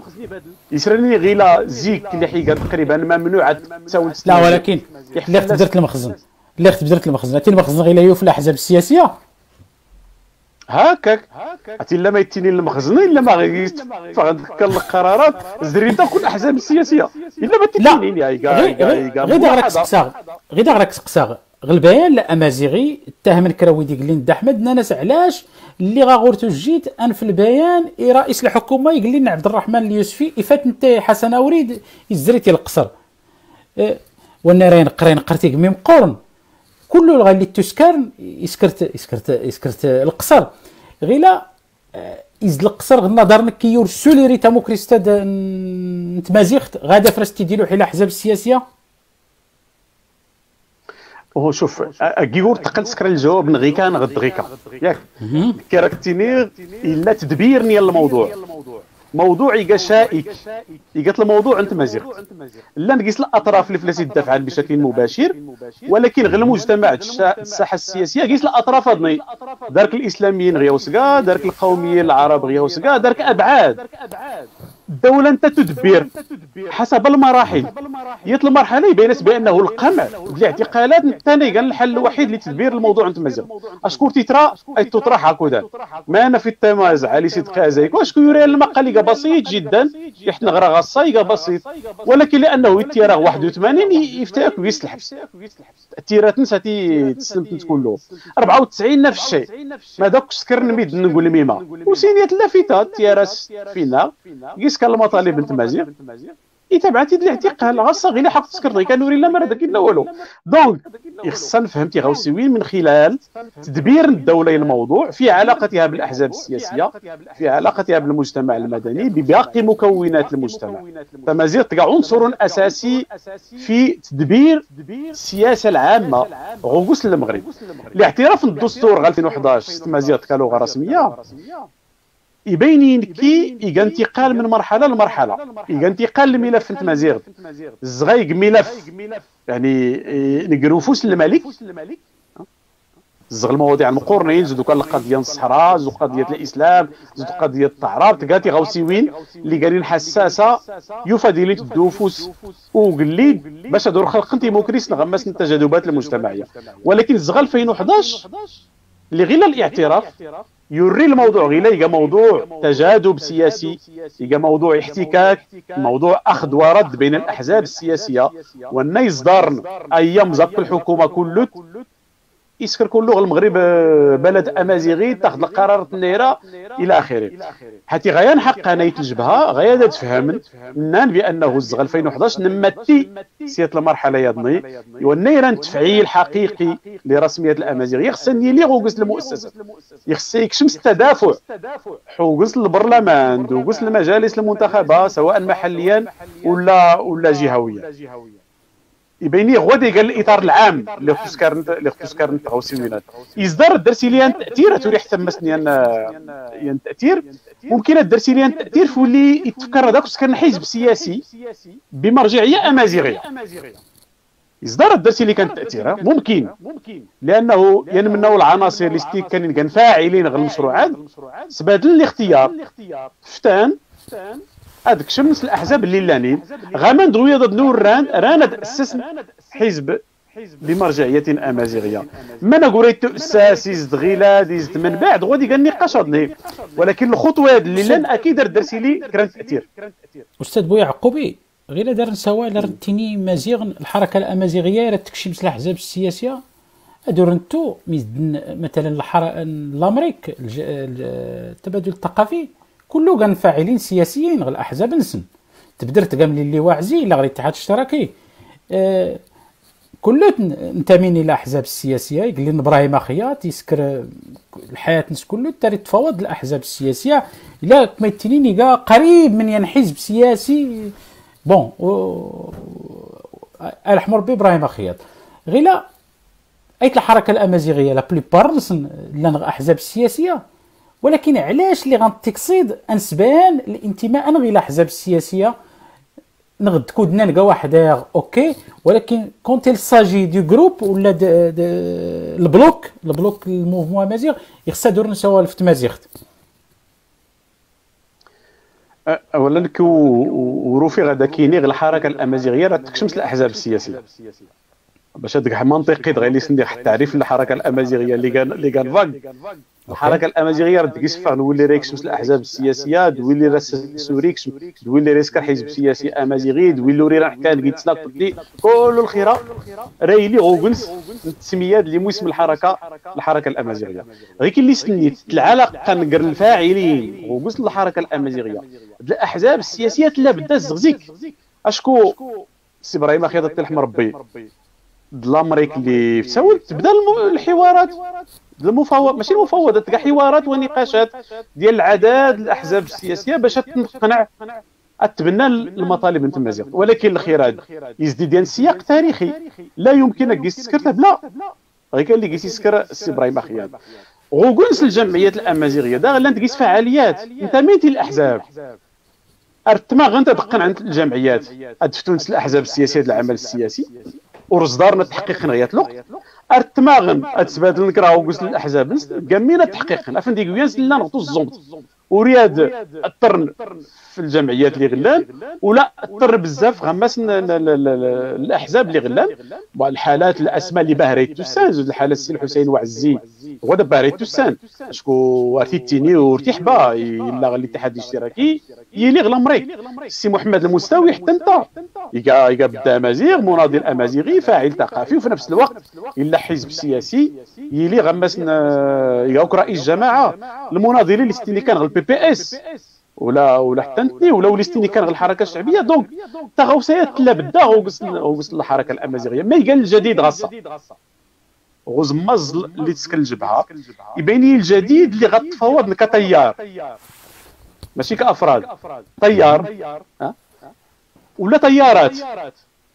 يسرني غيلا زيك اللي حيقا تقريبا ممنوع تساوي لا ولكن اللي درت المخزن. اللي درت المخزن. عرفتي المخزن غيلا في الأحزاب السياسية؟ هكاك عرفتي إلا ما يتيني المخزن إلا ما غيست فغنذكر القرارات. زري أنت كل الاحزاب السياسيه إلا ما تيتيني غير داك تسقساغ غير داك تسقساغ غالبيان الامازيغي اتهم الكراوي ديك لين أحمد نانس علاش اللي غاغورتو جيت أن في البيان رئيس الحكومة يقول لنا عبد الرحمن اليوسفي إفات انت حسن أوريد يزريتي القصر أه وأنا راين قرين قرتي ميم قرن. كل اللي تسكرن يسكرت يسكرت يسكرت القصر. غيلا أه يزد القصر غنا دارنا كيور سوليري تامو كريستاد نتمازيغت غادا فرستي ديالو حيل الاحزاب السياسية. هو شوف كيقول تقل سكر الجواب نغي كان غد غيكا. ياك. تينير إلا تدبير نيال الموضوع. موضوع يقا شائك. يقات الموضوع أنت مزيغ لا نقيس الاطراف اللي فلاسي تدافع بشكل مباشر ولكن غير المجتمع الساحة السياسية قيس الاطراف هذني دارك الإسلاميين غيا وسكا دارك القوميين العرب غيا وسكا دارك أبعاد. الدولة أنت تدبر حسب المراحل. يت المرحلة يبين بأنه القمع بالاعتقالات ثاني قال الحل الوحيد لتدبير الموضوع أنت مازال أشكر تترى أي تطرح هكذا ما أنا في التماز علي صدق هذاك واشكو يري المقال بسيط جدا. يحنا غرا غصا بسيط. ولكن لأنه يتيرا 81 يفتاك ويس الحبس التيرات نساتي تسلم تقول له 94 نفس الشيء. ما داك سكر نميد نقول ميما. وسينيات لافتات تيراس فينا. كان المطالب بنت مازيغ يتابعتي الاعتقال غاصه غير حق تسكر كان نوري لا مرة كاين لا والو دونك خصنا فهمتي غاوسيوين من خلال تدبير الدولة الموضوع في علاقتها بالأحزاب السياسية في علاقتها بالمجتمع المدني بباقي مكونات المجتمع. فمازيغ تلقى عنصر أساسي في تدبير السياسة العامة غوغوس المغرب. الاعتراف الدستور 2011 مازيغ كلغة رسمية. يبين كي يجا انتقال من مرحلة لمرحلة. يجا انتقال لملف مازيغ الزغيق ملف. يعني نقروفوس الملك. زغ المواضيع المقورنين زدو كان القضية الصحراء زدو قضية الإسلام زدو قضية التعراب تقاتي غوسيوين اللي قالين حساسة يفادي تدوفوس وقليد باش هادو خلق ديمقراطي نغمس التجاذبات المجتمعية. ولكن الزغ 2011 اللي غير الاعتراف. يوري الموضوع غير يلقى موضوع تجاذب سياسي يلقى موضوع احتكاك موضوع أخذ ورد بين الأحزاب السياسية والناس دارن أيام زق الحكومة كله يسكر كله المغرب آه، بلد أمازيغي تاخذ القرار النيرة إلى آخره. حتى غيان حق نيت الجبهه غيا تفهم نان بأنه الزغ 2011 نمتي سيت المرحلة يضني والنيران تفعيل حقيقي لرسمية الامازيغ يخصني لي غوكس المؤسسة. يخص يكشمس التدافع. حوكس البرلمان. دوكس المجالس المنتخبة سواء محليا ولا ولا جهويا. يبيني غادي قال الاطار العام اللي خصوص كارنت اللي خصوص كارنت غوسيمينات يصدر الدرسي ليان تاثير توري حتى مسني ين تأثير. ممكن الدرسي ليان تأثير في اللي يتفكر هذاك كان حزب سياسي بمرجعية أمازيغية. يصدر الدرسي اللي كان تأثيره. ممكن. لأنه ينمنوا العناصر اللي كانوا فاعلين غير المشروعات سبادل الاختيار. فتان هذاك شمس الأحزاب اللي لانين. غامان درويه ضد نور ران رانا تاسس حزب بمرجعيه أمازيغية. ما نقول تاسس يزد من بعد غادي قال النقاش ولكن الخطوة اللي لأن أكيد درسي لي كران تاثير أستاذ بو يعقوبي غير دار على رتيني مزيغ الحركة الأمازيغية تكشي الأحزاب السياسية. ادور انتو مثلا الأمريك التبادل الثقافي. كله كان فاعلين سياسيين غير الاحزاب نسن. تبدر تقام لي اللي واعزي لا غير الاتحاد الاشتراكي أه كله انتمين إلى أحزاب السياسية. لي إبراهيم خياط يسكر الحياة نس كله. تاري تفاوض الأحزاب السياسية. إلا كما يتنين قريب من ين حزب سياسي. بون الحمر بابراهيم خياط غير أيت الحركة الأمازيغية؟ لا بليبار لا أحزاب السياسية. ولكن علاش اللي غنتقصيد أنسبان الانتماء؟ غير الاحزاب السياسيه نغد كودنا نلقى واحد أوكي. ولكن كونت s'agit du groupe ولا البلوك البلوك الموفمون امازيغ يخصها دور نسوا في تمازيغت اولا كو وروفي غادا كيني غير الحركة الأمازيغية راه تكشمس الاحزاب السياسية. باش هذاك منطقي غير اللي سندي التعريف للحركه الأمازيغية اللي كان اللي كان فاك الحركة الأمازيغية راه تكيسفا نولي ريكس الأحزاب السياسية دويلي راس سوريكس دويلي ريسكر حزب سياسي أمازيغي راح كان قيت سناك كل الخيرة. رايلي غوغنس التسميات اللي موسم الحركة الحركة الأمازيغية. غير كي اللي سنيت العلاقه نقر الفاعلين. غوغنس الحركة الأمازيغية. الأحزاب السياسية لا بدا الزغزيك أشكو سي إبراهيم أخي الله ربي الامريك اللي سوت تبدا الحوارات. المفاوض ماشي المفاوضات كاع حوارات ونقاشات ديال العدد الأحزاب السياسية باش تقنع اتبنى المطالب نتاع المزيغ ولكن الخير يزدي ديال السياق تاريخي. لا يمكن ان تسكر بلا غير كان اللي قيس يسكر السي إبراهيم اخيان غوكونس الجمعيات الأمازيغية دا غير تقيس فعاليات. أنت مين الأحزاب؟ ارتما غنت عند الجمعيات؟ ادفتون الأحزاب السياسية العمل السياسي؟ ورصدارنا تحقيق نغيات لوق أرتماغن أتبادل نكراو قوس الأحزاب. قامينا تحقيقا أفندي كويانس لا نغطو الزومط ورياد الطرن في الجمعيات اللي غلان ولا اضطر بزاف غماس الأحزاب اللي غلان. الحالات الأسماء اللي باهريت توسان زوج الحالات السي الحسين وعزي غدا باهريت توسان. شكو ارتيتيني ورتيح با إلا الاتحاد الاشتراكي يلي غلامريك السي محمد المستوي حتى انت. يقا بدا امازيغ مناضل أمازيغي فاعل ثقافي وفي نفس الوقت إلا حزب سياسي يلي غماس يقا رئيس جماعة. المناضلين اللي كان البي بي اس ولا ولا حتى نتني ولا وليستيني كان الحركة الشعبية. دونك تا غوسيات لا بدا غوصل الحركة الأمازيغية. ما قال الجديد غاصه غوز مزل اللي تسكن الجبهه يبين لي الجديد اللي غتفاوض كطيار ماشي كأفراد. طيار. ولا طيارات.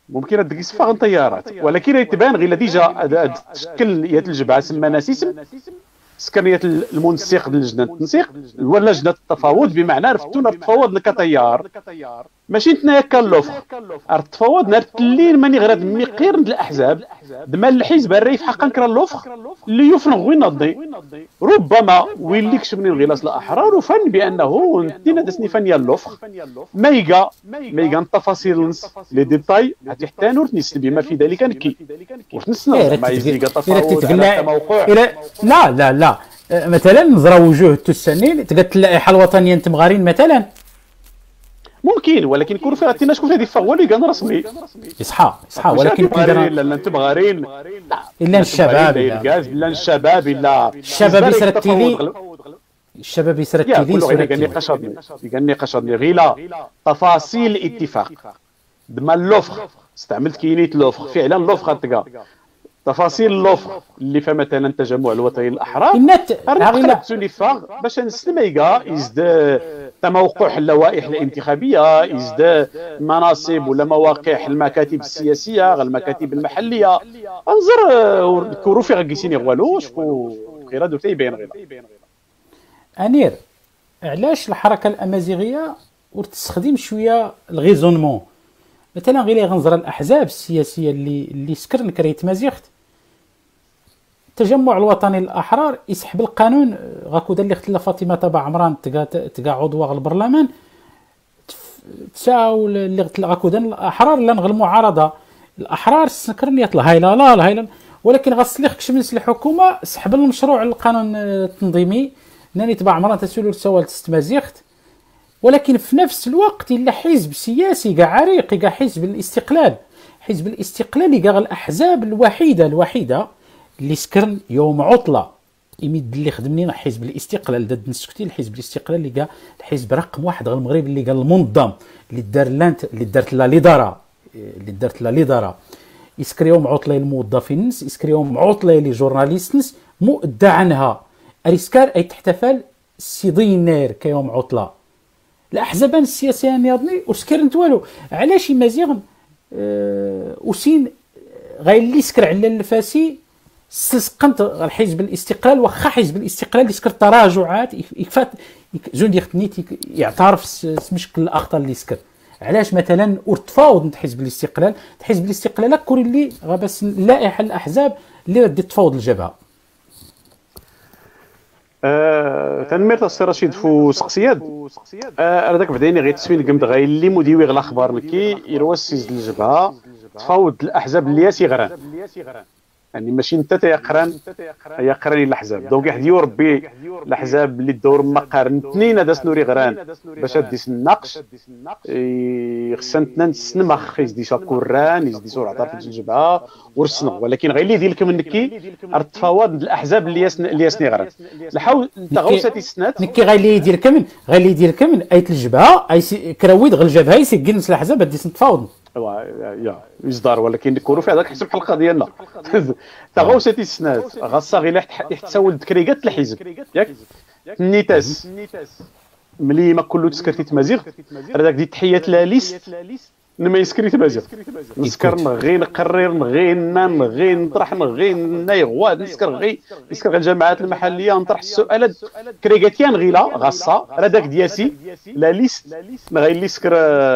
ممكن تدقيس فاغن طيارات. ولكن تبان غير ديجا تشكل يات الجبهه سمانا سيسم. سكرنيه المنسق لجنه التنسيق ولا لجنه التفاوض بمعنى رفتونا التفاوض كطيار ماشي نتنا كان لوفر التفاوض نرتلين ماني غير مقير الأحزاب. دما الحزب الريف حقا كرا لوفر اللي يفرغ وين نضي ربما وين اللي كشفني الغلاس الأحرار وفن بأنه نتينا دسني فنيا اللوفر ميغا. ميغا التفاصيل لي ديتاي حتى نورتني بما في ذلك نكي. وتنسنا إيه، ما يزيد تفاوض لا لا لا مثلا نظرا وجوه التسانين تقدر اللائحه الوطنيه نتمغارين مثلا. ممكن ولكن يكون فيها تينا شكون هذه فوالي كان رسمي يصحى يصحى ولكن تقدر لا أنتم غارين إلا الشباب إلا. الشباب الا الشباب يسرتيلي الشباب يسرتيلي قال نقاش قال نقاش غيلا. تفاصيل الاتفاق دما اللوفر استعملت كينية لوفر. فعلا لوفر تلقى تفاصيل اللوفر اللي فيها مثلا التجمع الوطني الأحرار. نت باش نسلم يزد تموقع اللوائح الانتخابية يزد مناصب ولا مواقع المكاتب السياسية المكاتب المحلية. انظر كورو في غيسيني غوالو شكو غير دوتي يبين غير أنير علاش الحركة الأمازيغية وتستخدم شوية الغيزونمون؟ مثلا غير غنظر الأحزاب السياسية اللي اللي سكرن كريت مازيغت التجمع الوطني الاحرار يسحب القانون. غاكو اللي اختلا فاطمة تبع عمران تلقى عضوة البرلمان. تساو اللي غاكو الاحرار لا نغ المعارضة. الأحرار سكرنيات الهايله لا الهايله ولكن غاسليخ كشمس الحكومة سحب المشروع القانون التنظيمي. ناني تبع عمران تسولو تسوال تستمازيخت. ولكن في نفس الوقت إلا حزب سياسي كاع عريق كاع حزب الاستقلال. حزب الاستقلال كاع الأحزاب الوحيدة الوحيدة اللي سكرن يوم عطلة. يمد اللي خدمني حزب الاستقلال. داد نسكتي الحزب الاستقلال اللي قال الحزب رقم واحد غير المغرب اللي قال المنظم. اللي دار لانت اللي دارت لا ليدارا اللي دارت لا ليدارا يسكريهم عطلة للموظفين نس يسكريهم عطلة لجورناليست نس مؤدى عنها. اريسكار أي تحتفل سي دينار كيوم عطلة. الاحزاب السياسية النياضني وسكرنت والو؟ علاش مزيغ أه وسين غير اللي سكر على الفاسي استسقمت الحزب الاستقلال واخا حزب الاستقلال يسكر تراجعات يكفات زون يختنيت يعترف سمشكل الأخطاء اللي سكر علاش مثلا ارتفاوض حزب الاستقلال؟ حزب الاستقلال كل اللي غابس اللائحه الأحزاب اللي ردي تفاوض الجبهة. آه تنمير السي رشيد فو سقسياد. هذاك بعدين غير تسوين قمت غير اللي مديوي الأخبار نكي يروى السيز الجبهة تفاوض الأحزاب اللي غران يعني ماشي انت تيقران يقران الأحزاب. دونك يحد يربي الأحزاب اللي الدور مقارن اثنين هذا سنوري غران. باش هديس النقش خصنا نسن ما خيز دي شاكوران يزدي سور عطار في الجبهة ورسنو. ولكن غير اللي ديالك من نكي التفاوض الأحزاب اللي يسن اللي يسني غران. الحاول تغوسات السنات نكي غير اللي يدير كمن غير اللي يدير كمن أيت الجبهة كراويد غير الجبهة يسجل الأحزاب هديس نتفاوض. يا يصدر ولكن نكونوا في هذاك حسب الحلقة ديالنا. تغوصتي السنات غاصا غير يحتسول ذكريات الحزب. ياك؟ النيتاس ملي ما كله تسكرتي تمازيغ هذاك دي تحيات لا نما يسكري تمازيغ نسكر نغي نقرر نغي نغي نطرح نغي نايغواد نسكر غي نسكر الجامعات المحلية نطرح السؤال كريغاتيان غيلا غاصه هذاك دياسي. لا ليست. نغي اللي سكر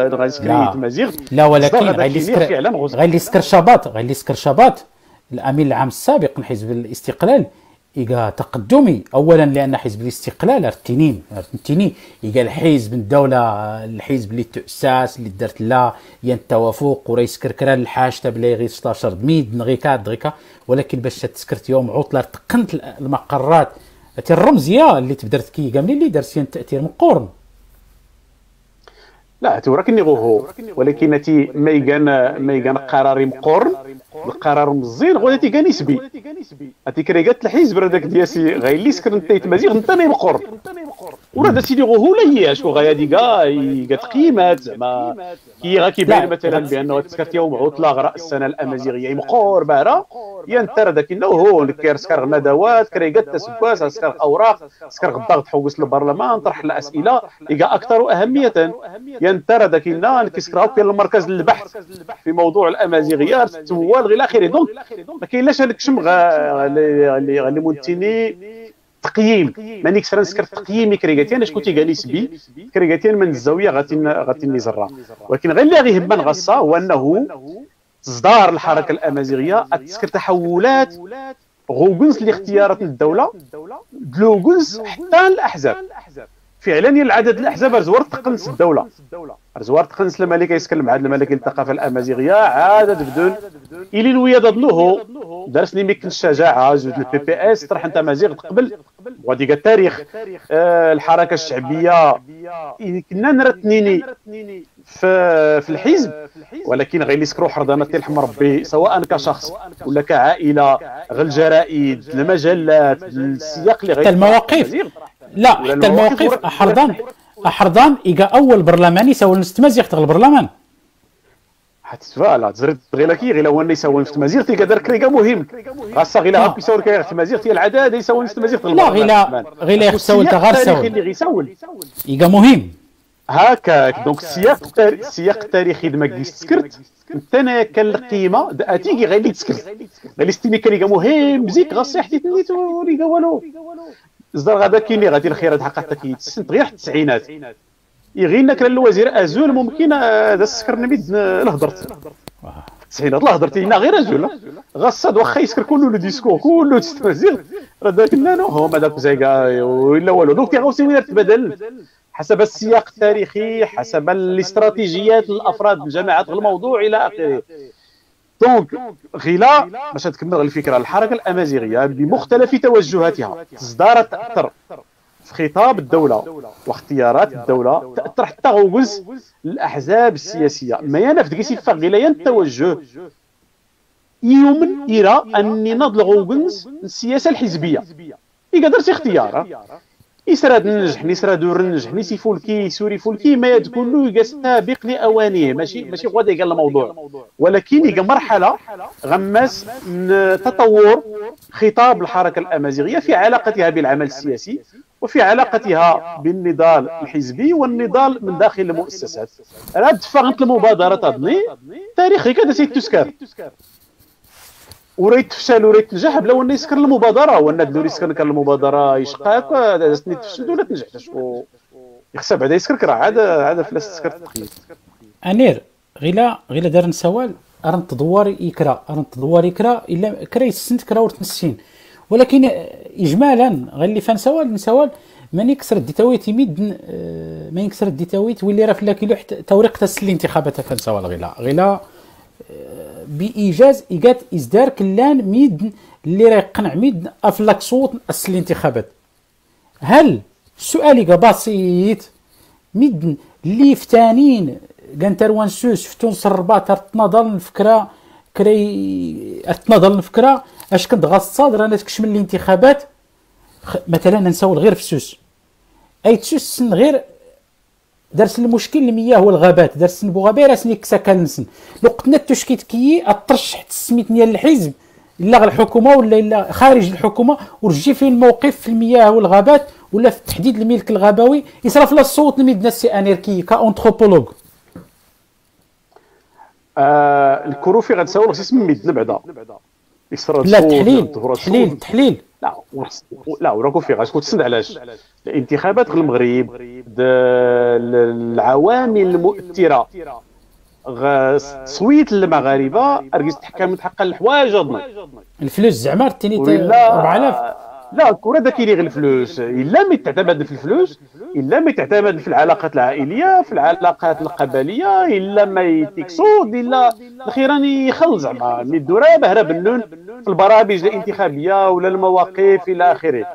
نغي سكري تمازيغ لا. ولكن غير اللي سكر غير اللي سكر شباط غير اللي سكر شباط. الأمين العام السابق من حزب الاستقلال إيجا تقدمي. أولا لأن حزب الاستقلال ارتنين ارتنين إيجا الحزب الدولة الحزب اللي تأساس اللي درت لا ين التوافق ورئيس كركران الحاج تبلي غير 16 دميد نغيكا دغيكا. ولكن باش تسكرت يوم عطلة تقنت المقرات. الرمزية اللي تبدرت كي قامني اللي درت تأثير مقورن لا تو كني غوهو. ولكن تي ميغان ميغان قراري مقورن القرار مزيان غادي تيكا نسبي اتي كريغات الحزب هذاك دياسي غير اللي سكر انت تمازيغ أنت مقر وراه دا سيدي غو لا شكون غادي كاع تقييمات زعما كي غا كيبان مثلا بأنه تسكرت يوم عطله غراء السنة الأمازيغية مقور بارا. يا أنت ذاك انه هو كير سكر ندوات كريغات تسباس سكر أوراق. سكر غدا تحوس للبرلمان طرح الأسئلة. يلقى أكثر أهمية يا أنت ذاك انه كيسكر المركز للبحث في موضوع الامازيغيه التوال غير اخره دونك ما كاينلاش هذاك الشم اللي غالي مونتيني تقييم. مانيك سرا نسكر تقييمي كريغاتيان اش كنتي قالي سبي؟ كريغاتيان من الزاوية غاتي غاتي نزرا ولكن غير اللي غيهمنا غصا هو أنه تصدار الحركة الأمازيغية تسكر تحولات غوغنس لاختيارات الدولة. دلوغنس حتى الأحزاب. فعلا العدد الأحزاب رزوار تقنس الدولة. رزوار تقنس الملك يسكن مع الملك الثقافه الأمازيغية. عاد بدون إلى نويا ضدنوه درسني ميك الشجاعة زود البي بي اس طرح أنت مازيغ تقبل وغادي التاريخ آه الحركة الشعبية. كنا نرتنيني في في الحزب. ولكن غير يسكروا حرضانات يرحم ربي سواء كشخص ولا كعائلة غير الجرائد المجلات السياق اللي غير المواقف لا حتى المواقف أحرضان. أحرضان إيجا أول برلماني سوى نستمازيغ تغل البرلمان. فوالا تزرد غير كي؟ غير هو يسوي في تيكا دار كريكا مهم. خاصة غير هاك يسوي كي في تمازيغ تي العداد يسوي في لا غير غير يسوي غير سوي اللي مهم. هكاك. دونك السياق السياق التاريخي دما تسكرت انت أنا كان القيمه أتيكي غير اللي تسكرت غير ستيني كان مهم بزيك غاصي حديت نيت وليغا والو. اصدر غدا كاين اللي غادي الخيرات حق حتى كيتسنت غير التسعينات. يغينا كان الوزير أزول ممكن هذا السكر نميد لهضرت التسعينات لهضرت هنا غير أزول. غصاد واخا يسكر كله لو ديسكور كله تستوزير راه ذاك لا هما ذاك زيكا ولا والو. دونك تيغوسي وين تبدل حسب السياق التاريخي حسب الاستراتيجيات الأفراد الجماعات الموضوع إلى آخره. دونك غلا باش تكمل الفكرة الحركة الأمازيغية بمختلف توجهاتها. تصدرت أكثر في خطاب الدولة واختيارات الدولة تأثر حتى غوغز الأحزاب السياسية. ما في ديكي غير التوجه يومن يرى أني نضل غوغنز السياسة الحزبية. يقدر اختيار يسراد ننجح يسراد ننجح نسي فولكي سوري فولكي ما يكون له سابق لاوانيه ماشي ماشي غدا قال الموضوع. ولكن يلقى مرحلة غماس تطور خطاب الحركة الأمازيغية في علاقتها بالعمل السياسي وفي علاقتها بالنضال الحزبي والنضال من داخل المؤسسات. راه دفعت المبادرات هذني تاريخي كذا سيت تسكر وريت تفشل وريت تنجح بلا ونا يسكر المبادرة. وأنا دلو يسكر المبادرة يشقاك دازتني تفشل ولا تنجح. شكو يخسر بعدا يسكرك راه. عاد عاد فلاس تسكر التقييد أنير غيلا غيلا دار نسوال أرن تدوار يكرا أرن تدوار يكرا إلا كرا يسنت كرا ورت مسين ولكن اجمالا غير اللي فان سوال من يكسر الديتاويت يمد آه، ما يكسر الديتاويت واللي راه في كيلو توريق تسلي الانتخابات كان سوال غيلا. غيلا بإيجاز ايجات ازدار كلان ميد اللي راه يقنع ميد أفلاك صوت أصل الانتخابات. هل سؤالي بسيط؟ ميد اللي فتانين كانتر وانسوس فتون صربات تنظر الفكرة كري تنظر الفكرة أش كنت غاص أنا تكشم الانتخابات؟ مثلا نسول غير في سوس. أي تسوس غير درس المشكل المياه والغابات درس بوغابي راسني كسا نسن. لو قتنا تشكيت كي الترشح السميت ديال الحزب إلا الحكومة ولا إلا خارج الحكومة ورجي في الموقف في المياه والغابات ولا في تحديد الملك الغابوي يصرف له الصوت نميد ناس أنيركي كاونتروبولوج آه الكروفي غتساول خصيص ميدنا بعدا لا تحليل تحليل تحليل. لا لا وراكو في غاسكو تسند علاش؟ الانتخابات في المغرب العوامل المؤثرة. تصويت المغاربة ارجس تحكم تحقق الحوايج الفلوس زعما رتيني 4000 لا الكره ذاك اللي الفلوس. إلا ما تعتمد في الفلوس إلا ما تعتمد في العلاقات العائلية في العلاقات القبلية إلا ما يتكسود إلا أخيرا يخل زعما. الدورة بهرا بنون في البرامج الانتخابية ولا المواقف إلى آخره.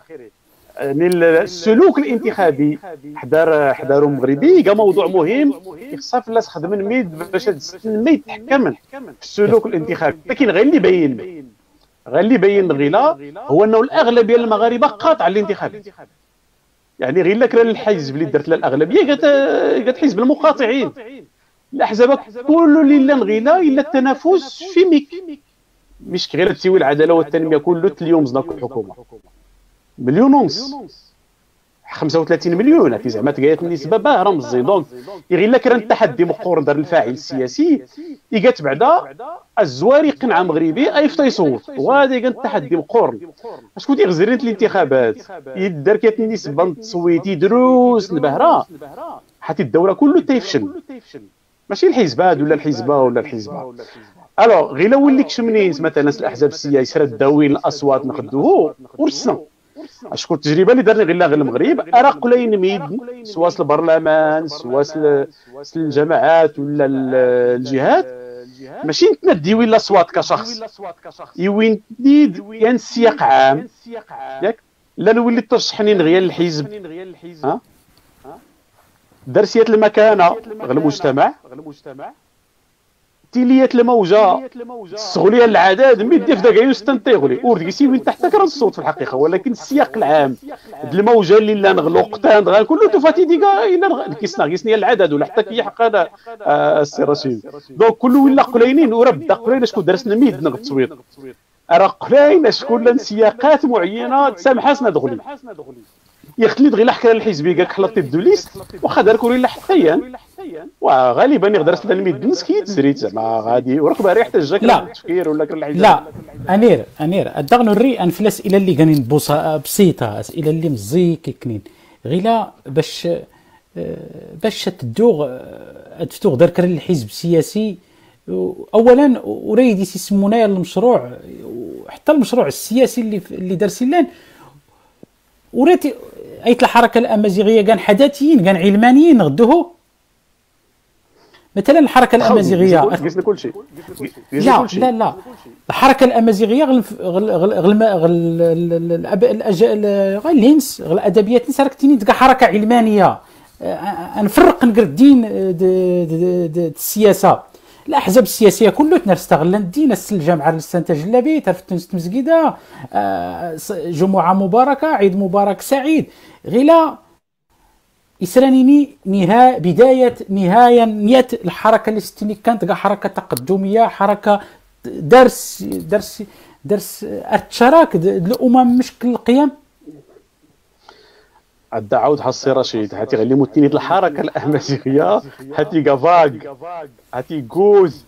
يعني السلوك الانتخابي حضر حضارو مغربي كاع موضوع مهم خصها فلاس خدم ميد باش ما يتحكم في السلوك الانتخابي. لكن غير اللي باين غير اللي باين غيلا هو أنه الأغلبية المغاربة قاطعة الانتخاب يعني غير لك الحزب اللي درت له الأغلبية قالت قالت حزب المقاطعين. الأحزاب كل اللي غيلا إلا التنافس في ميك. مش غير تسوي العدالة والتنمية كله اليوم زناك الحكومة. مليون ونص. 35 مليون هذه زعما تقايت النسبة باهره مزيان. دونك غير لك راه التحدي مقورن دار الفاعل السياسي يقات بعدا الزواري قنعه مغربي أي فتا يصوت وهذا كان التحدي مقورن اشكو دي غزرين الانتخابات؟ يدار كانت النسبة تصويتي دروس البهرة. حتى الدولة كله تيفشل. ماشي الحزبات ولا الحزبه ولا الحزبه ألو غير لو وليك شمنين مثلا الأحزاب السياسية رداوين الاصوات نخدوه ورسنا. شكون التجربه اللي درنا غير غير المغرب. ارى قليل ميد سواء البرلمان سواء الجماعات ولا الجهات ماشي نتندي وين الاصوات كشخص؟ يوين تنيد يعني السياق عام. ياك؟ لا نولي ترشحني غير الحزب. ها؟ درسيات المكانة. غير المجتمع. تيليات الموجة. السغوليه العدد ميدي في داك يستنطيغ لي سي وين تحت كرا الصوت في الحقيقة ولكن السياق العام. الموجة اللي لا نغلق تان كله تفاتي ديكا إلا كيسنا كيسني العدد ولا حتى كي حق هذا السي رشيد دونك كله ولا قليلين ورب قليل شكون درسنا ميد نغ التصويت راه قليل شكون سياقات معينة تسامحاسنا دغلي يختلي غير حكى الحزبي قالك حلطي الدوليس واخا دار كوري حقيا. وغالبا يقدر تلميذ مسكين تزريت زعما غادي وركب ريحة لا. التفكير ولا لا. أنير أنير. الدغن الري ان في الاسئله اللي كانين بسيطة اسئله اللي مزيك كنين غيلا باش باش تدوغ تفتوغ دار كرا الحزب السياسي. اولا أريد يسمونا المشروع حتى المشروع السياسي اللي اللي دار سيلان. وريت أيت الحركة الأمازيغية؟ كان حداثيين كان علمانيين غدوه مثلا الحركة الأمازيغية. قسنا كل شيء. لا لا لا. الحركة الأمازيغية غل غل غل غل غل الهنس غل الأدبيات. نسا راك تلقى حركة علمانية. نفرق نقر الدين السياسة. الأحزاب السياسية كله تنستغل الدين الجامعة الاستنتاج اللبي تفتنس مسجدة. جمعة مباركة عيد مبارك سعيد. غير إسرانيني نهاية بداية نهاية نية الحركة الاستني كانت حركة تقدمية حركة درس درس درس التشراك الأمم مشكل القيم عاود حصي رشيد هاتي غالي متيني الحركة الأمازيغية هاتي قفاق هاتي قوز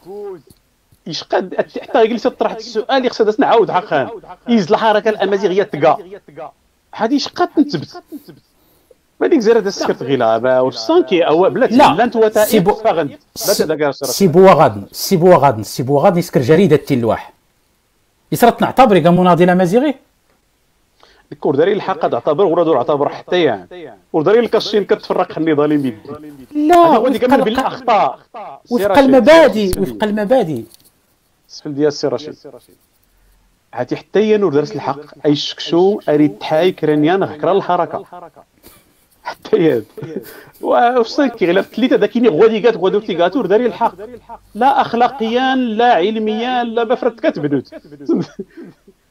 إيش قد حتى جلست طرحت السؤال يخصد نعاود حقا. إيز الحركة الأمازيغية تقا هادي إيش قد نثبت هذيك زير هذا السكرت غيلا وسانكي أو بلاتي لا انت سيبو سيبو غادن سيبو غادن سيبو غادن يسكر جريده التلواح يسرت نعتبر كمناضله مازيغي داري الحق تعتبر ورادو يعتبر حتى يعني داري الكاشين كتفرق النضالين بيدي لا وفق بالاخطاء وفق المبادئ وفق المبادئ سفل ديال السي رشيد عاتي حتى نور درس الحق أي شكشو أريد تحاي كرانيان غكرا الحركة. حتى يد وصيك غير ثلاثة داكيني غوديكات غودو تيغاتور داري الحق. لا اخلاقيا لا علميا لا بفرت كتبدوت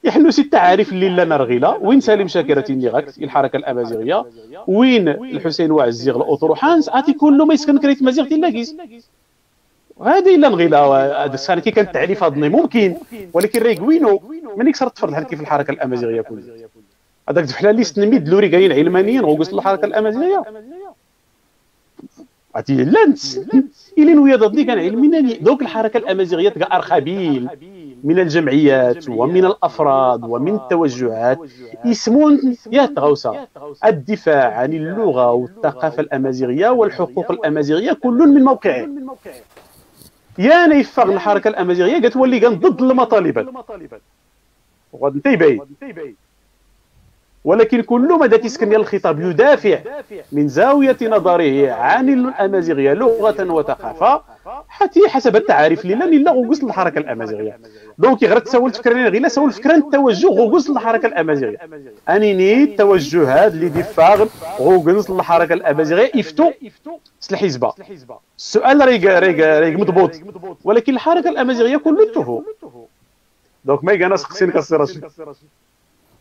يحنو ست تعارف اللي لا نرغيلا وين سالم شاكرة غاك الحركة الأمازيغية وين الحسين وعزيغ الأطروحانس عاتي كله ما يسكن كريت مازيغ تلاقيس هذه الا نغيلا هذا كي كان التعريف هضني ممكن ولكن ريك وينو من يكسر تفرض كيف الحركة الأمازيغية كلها. هذاك بحال اللي سنمي دلوري قايلين علمانيين وقلت الحركة الأمازيغية. عرفتي لانت الين ويا ضدني كان علماني دوك الحركة الأمازيغية تلقى ارخبيل من الجمعيات ومن الأفراد ومن التوجهات. يسمون يا تغوسا الدفاع عن اللغة والثقافة الأمازيغية والحقوق الأمازيغية كل من موقعه. يا نيفاق الحركة الأمازيغية قالت ولي كان ضد المطالبات وغادي انت ولكن كل مدى تسكن الخطاب يدافع من زاوية نظره عن الأمازيغية لغة وثقافة حتى حسب التعاريف اللي لن غوص الحركة الأمازيغية. دونك غير تسول فكرة غير سول فكرة التوجه غوص الحركة الأمازيغية. أنيني التوجهات اللي دفاغ غوص الحركة الأمازيغية يفتو الحزبة السؤال ريق ريق ريق مضبوط. ولكن الحركة الأمازيغية كله دونك ما يقانا سقسين كسر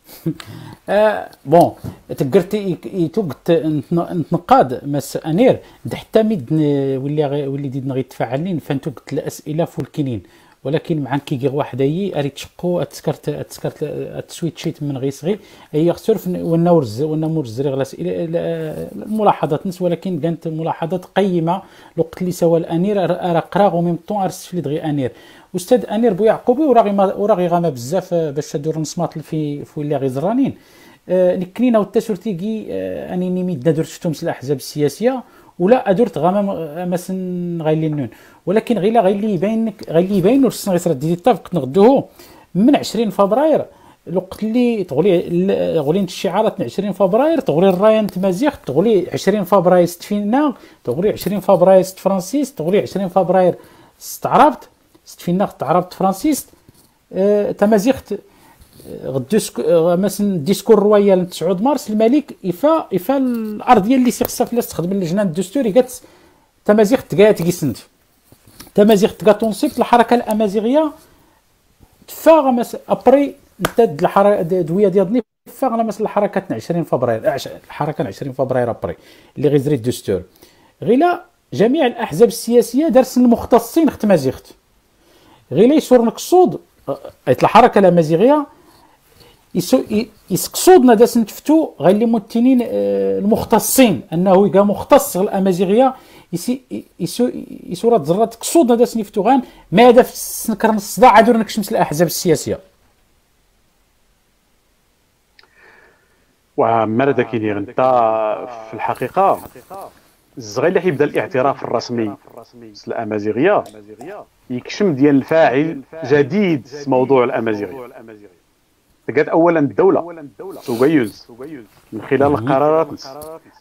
بون تقرتي يتوقت نتنقاد مس أنير. حتى ميد ولي ولي ديدنا غيتفاعلين فانتوقت الأسئلة فولكينين ولكن مع كي واحد أي اريد تشقو اتسكرت اتسكرت اتسويتشيت من غي صغير هي سورف ونورز ونمرز غير الاسئله الملاحظات نس ولكن كانت ملاحظات قيمة. الوقت اللي سوى الانير ارا قراغ وميم طون ارسفلي دغي أنير. أستاذ انير بويعقوبي وراغي وراغي غاما بزاف باش تدور نسماط في في ولا غي زرانين آه نكنينا والتسورتيكي آه أني نيمي درت شفتهم الاحزاب السياسية ولا أدرت غاما مثلا غايلي نون ولكن غير غيلي يبين غيلي يبين ورسنا غير ديدي الطابق نغدوه من 20 فبراير. الوقت اللي تغولي غولي الشعارات من 20 فبراير تغولي الراية تمازيغ تغولي 20 فبراير ستفينا تغولي 20 فبراير ست فرانسيس تغولي 20 فبراير ست ستفينا تعربت فرانسيس آه تمازيغت مثلا ديسكور رويال 9 مارس الملك يفا يفا الأرضية اللي سيخصها فلا تستخدم اللجنة الدستوري قالت تمازيغ تقا تقيسنت تمازيغ تقا تنصيب الحركة الأمازيغية تفاغ مس أبري نتاد الحركه دوية ديال فاغ مثلا الحركة 20 فبراير الحركة 20 فبراير أبري اللي غيزري الدستور. غيلا جميع الأحزاب السياسية درس المختصين خت مازيغت غيلا يسور نقصود الحركة الامازيغيه يسقصودنا داس نتفتو غير اللي متنين آه، المختصين أنه يبقى مختص الامازيغيه يسورات زرات قصودنا داس نفتو غان ماذا في سنكر الصداع عادو نكشمس الأحزاب السياسية. ومرة كيني أنت في الحقيقة الزغير اللي حيبدا الاعتراف الرسمي. الامازيغيه يكشم ديال الفاعل جديد في موضوع الأمازيغية. تقات اولا الدولة. تغيز من خلال القرارات.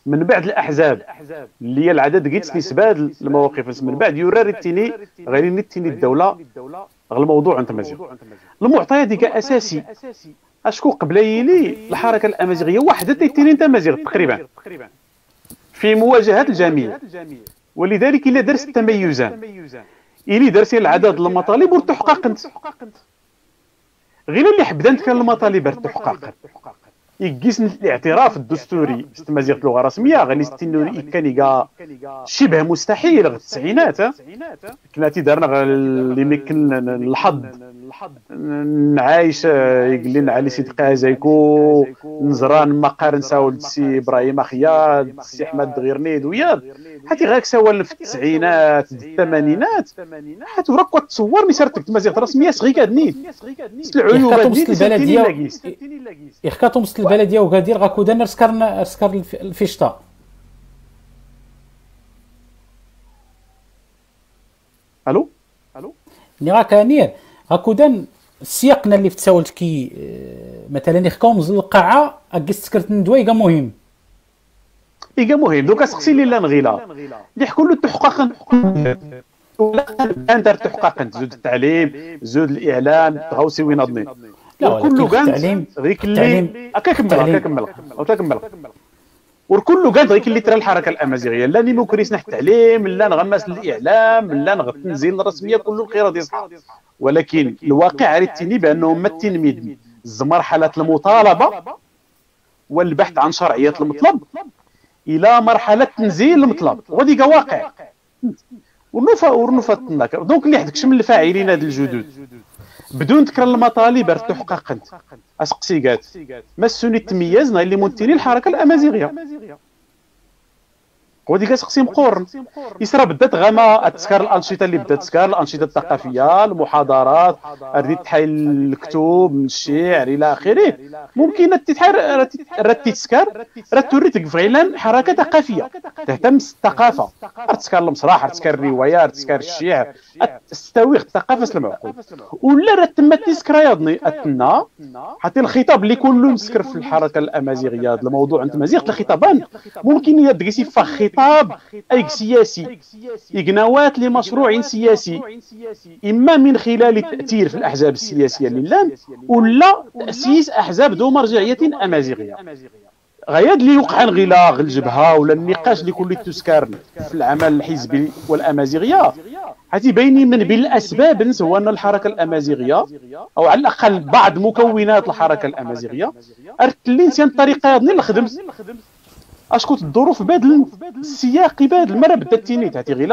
من بعد الأحزاب. اللي هي العدد قيت نسبه المواقف. من بعد يوراري التيني غير نتيني الدولة. غير الموضوع أنت مزيغ المعطيات ديك أساسي. أشكو قبليلي الحركة الأمازيغية. وحدة تيتيني أنت مزيغ تقريبا. في مواجهة الجميع. ولذلك الا درس التميزان. الي درس العدد المطالب ورتحقق انت غير اللي حبدا كان المطالب ارتحقق يقيس الاعتراف الدستوري استمازيغ اللغة الرسمية غني ستينو كان شبه مستحيل غ التسعينات كنا تيدارنا اللي يمكن الحظ. نعايش يقول لنا علي سيد قازيكو. نزران ما قارن ساول سي إبراهيم اخياد سي أحمد دغيرنيد وياد حتى غاك سوال في التسعينات الثمانينات. حتى وراك تصور مسيرتك تمازيغ الرسميه صغي كادنيت العيوبات دي البلديه يخكاتو مست البلديه وغادير غاكو دان رسكر رسكر الفيشتا. ألو؟ ألو؟ ني غاك نير غاكو دان سياقنا اللي في تساولت كي آه، مثلا يخكاو مزل القاعه اكيس تسكرت ندوي مهم. إيجا مهم. دوكا سقسي لي لا نغيلا. اللي حكون له تحقق. كان دار تحقق. زود التعليم زود الإعلام. تغوسي وين اظني كله كان غيك اللي هكا كمل هكا كمل هكا كمل وكله قال غيك اللي ترى الحركة الأمازيغية. لا نيموكريس نحت التعليم لا نغمس الإعلام لا نغ التنزيل الرسمية كله الخير دي صح ولكن الواقع عرفتني بأنه ما التلميذ مرحله المطالبة والبحث عن شرعية المطلب. إلى مرحلة تنزيل المطلب. وهذيك واقع ونوفا ونوفا دونك اللي حدكش من الفاعلين هاد الجدد بدون ذكر المطالب ارتحقق انت أسقسي قالت ما السني تميزنا اللي منتني الحركة الأمازيغية. ودي كتسقسي مقورن يسرى بدات غاما تسكر الأنشطة اللي بدات تسكر الأنشطة الثقافية المحاضرات ردي تحايل الكتب من الشعر إلى آخره. ممكن تتحر رتي تسكر رتوري فعلا حركة ثقافية. تهتم بالثقافة. تسكر المسرح تسكر الرواية تسكر الشعر. تستوي الثقافة المعقول ولا تما تسكر يضني أتنا. حتى الخطاب اللي كله مسكر في الحركة الأمازيغية الموضوع أنت مزيغ الخطابان ممكن يدقسي فخ خطاب أي سياسي. إقناوات لمشروع سياسي. إما من خلال التأثير في الأحزاب السياسية لله ولا تأسيس أحزاب ذو مرجعية أمازيغية. غياد اللي يوقع غلاغ الجبهة ولا النقاش اللي كل تسكر في العمل الحزبي والأمازيغية. هاتي بيني من بين الاسباب هو ان الحركة الأمازيغية أو على الأقل بعض مكونات الحركة الأمازيغية. ارتلين سيان الطريقة اللي نخدم اشكون تدوروا في بادل السياق بادل المره بدات تيني تعطي غير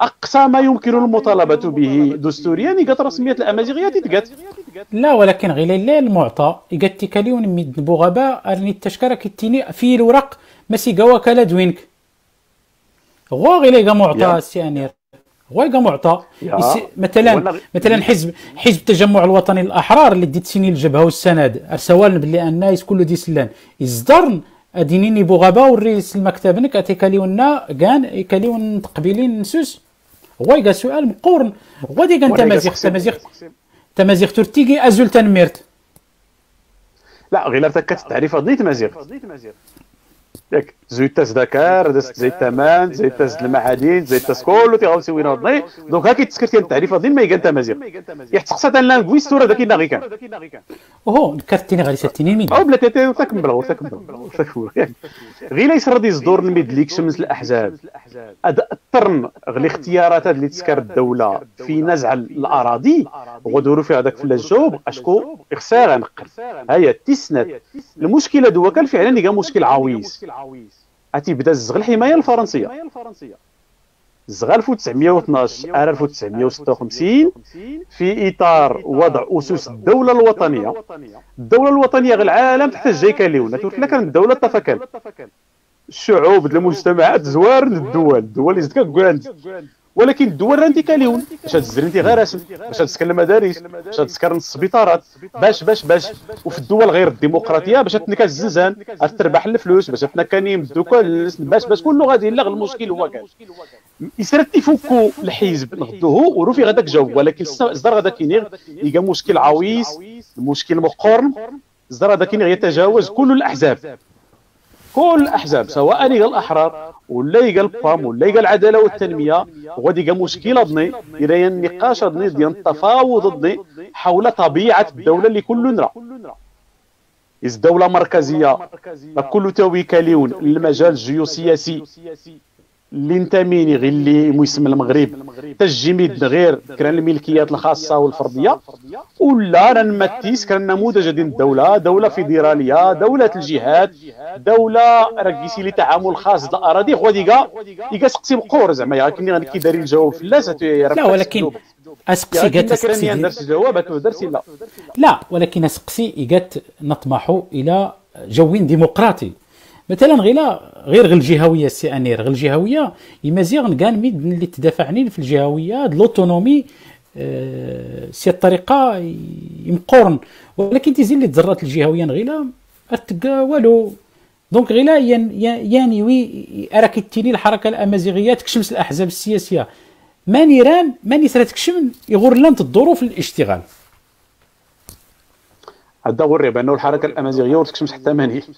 أقصى ما يمكن المطالبة به دستوريا قالت رسميات الأمازيغية تتقات لا ولكن غير لا المعطى. قالت كاليون ميد بوغابا أرني التشكره كتيني في الورق ماشي قوا كلا دوينك. غوا غير معطى سي أنير. غوا معطى. مثلا مثلا حزب حزب التجمع الوطني الأحرار اللي ديت سيني الجبهة والسند. ارسوال بلي الناس كله دي سلان يصدرن ادينيني بوغابا وريس المكتب نك اتيكاليونا كان يكاليون تقبيلين نسوس. هو يقال سؤال مقورن هو دي كان تمازيغ تمازيغ تمازيغ ترتيجي أزول تنميرت. لا غير تكت التعريف ضنيت تمازيغ. ياك. زويت تاس دكار دست زيت تمان زيت تاس المعادين زيت تاس كله تيغاوسي وين وضني دونك هاكي تسكرت التعريف دين ما يقال تمازيغ. يحتقصت أن لا ستورة داكي ناغي كان. أوه كارتيني غادي ساتيني مين أو بلا تيتي تكمل تكمل غير يسر غادي يصدر نميد شمس الأحزاب. هذا الطرن الاختيارات اللي تسكر الدولة في نزع الأراضي. وغدوروا في هذاك في الجوب أشكو إخسار نقل هيا تسند. المشكلة دوا كان فعلا كان مشكل عويص. أتي بدأ الزغ الحمايه الفرنسية. الزغ 1912 1956 في إطار وضع أسس الدولة الوطنية. الدولة الوطنية غير العالم تحت الجيكه ليونا تقول لك الدولة تفكل الشعوب المجتمعات زوار للدول الدول اللي زدك ولكن الدول راندي كاليون باش تزري انت غراسن باش تسكن المدارس باش تسكر السبيطارات. باش باش باش. وفي الدول غير الديمقراطية باش تنكا الزنزان تربح الفلوس باش تنكاني دوكا باش باش كله غادي لا المشكل هو كان. يسرت يفكوا الحزب نغدوه وروفي غاداك جاوب ولكن الصدر غادا كينيغ يلقى مشكل عويص مشكل مقارن الصدر غادا كينيغ يتجاوز كل الأحزاب. كل الأحزاب سواء قال الأحرار ولا قال البام ولا قال العدالة والتنمية وغادي يلقى مشكل ضني إلى النقاش ضني ديال التفاوض ضني حول طبيعة الدولة اللي كلنا إذ دولة مركزية كل توي كاليون المجال الجيوسياسي. اللي انتميني غير اللي مسمى المغرب. تجميد غير كان الملكيات الخاصة والفردية. ولا راه نمتيس كان نموذج ديال الدولة دولة فيدرالية دولة الجهات دولة ركيسي لي تعامل خاص الأراضي. غادي يقا سقسي بقور زعما كني غادي كي داري الجواب في لا لا ولكن أسقسي قالت أسقسي لا ولكن أسقسي قالت نطمح إلى جو ديمقراطي. مثلا غير غير غير الجهوية سي انير غير الجهوية يمازيغ كان ميد اللي تدافعني في الجهوية لوتونومي آه سي الطريقة يمقورن. ولكن تيزي اللي تزرات الجهوية غيلا ارتقى والو. دونك غيلا يعني وي راك تيني الحركة الأمازيغية تكشمس الأحزاب السياسية. ما نيران ما نسرا تكشم يغور لانت الظروف الاشتغال. هذا غير بانه الحركة الأمازيغية ورتكشمش حتى ماني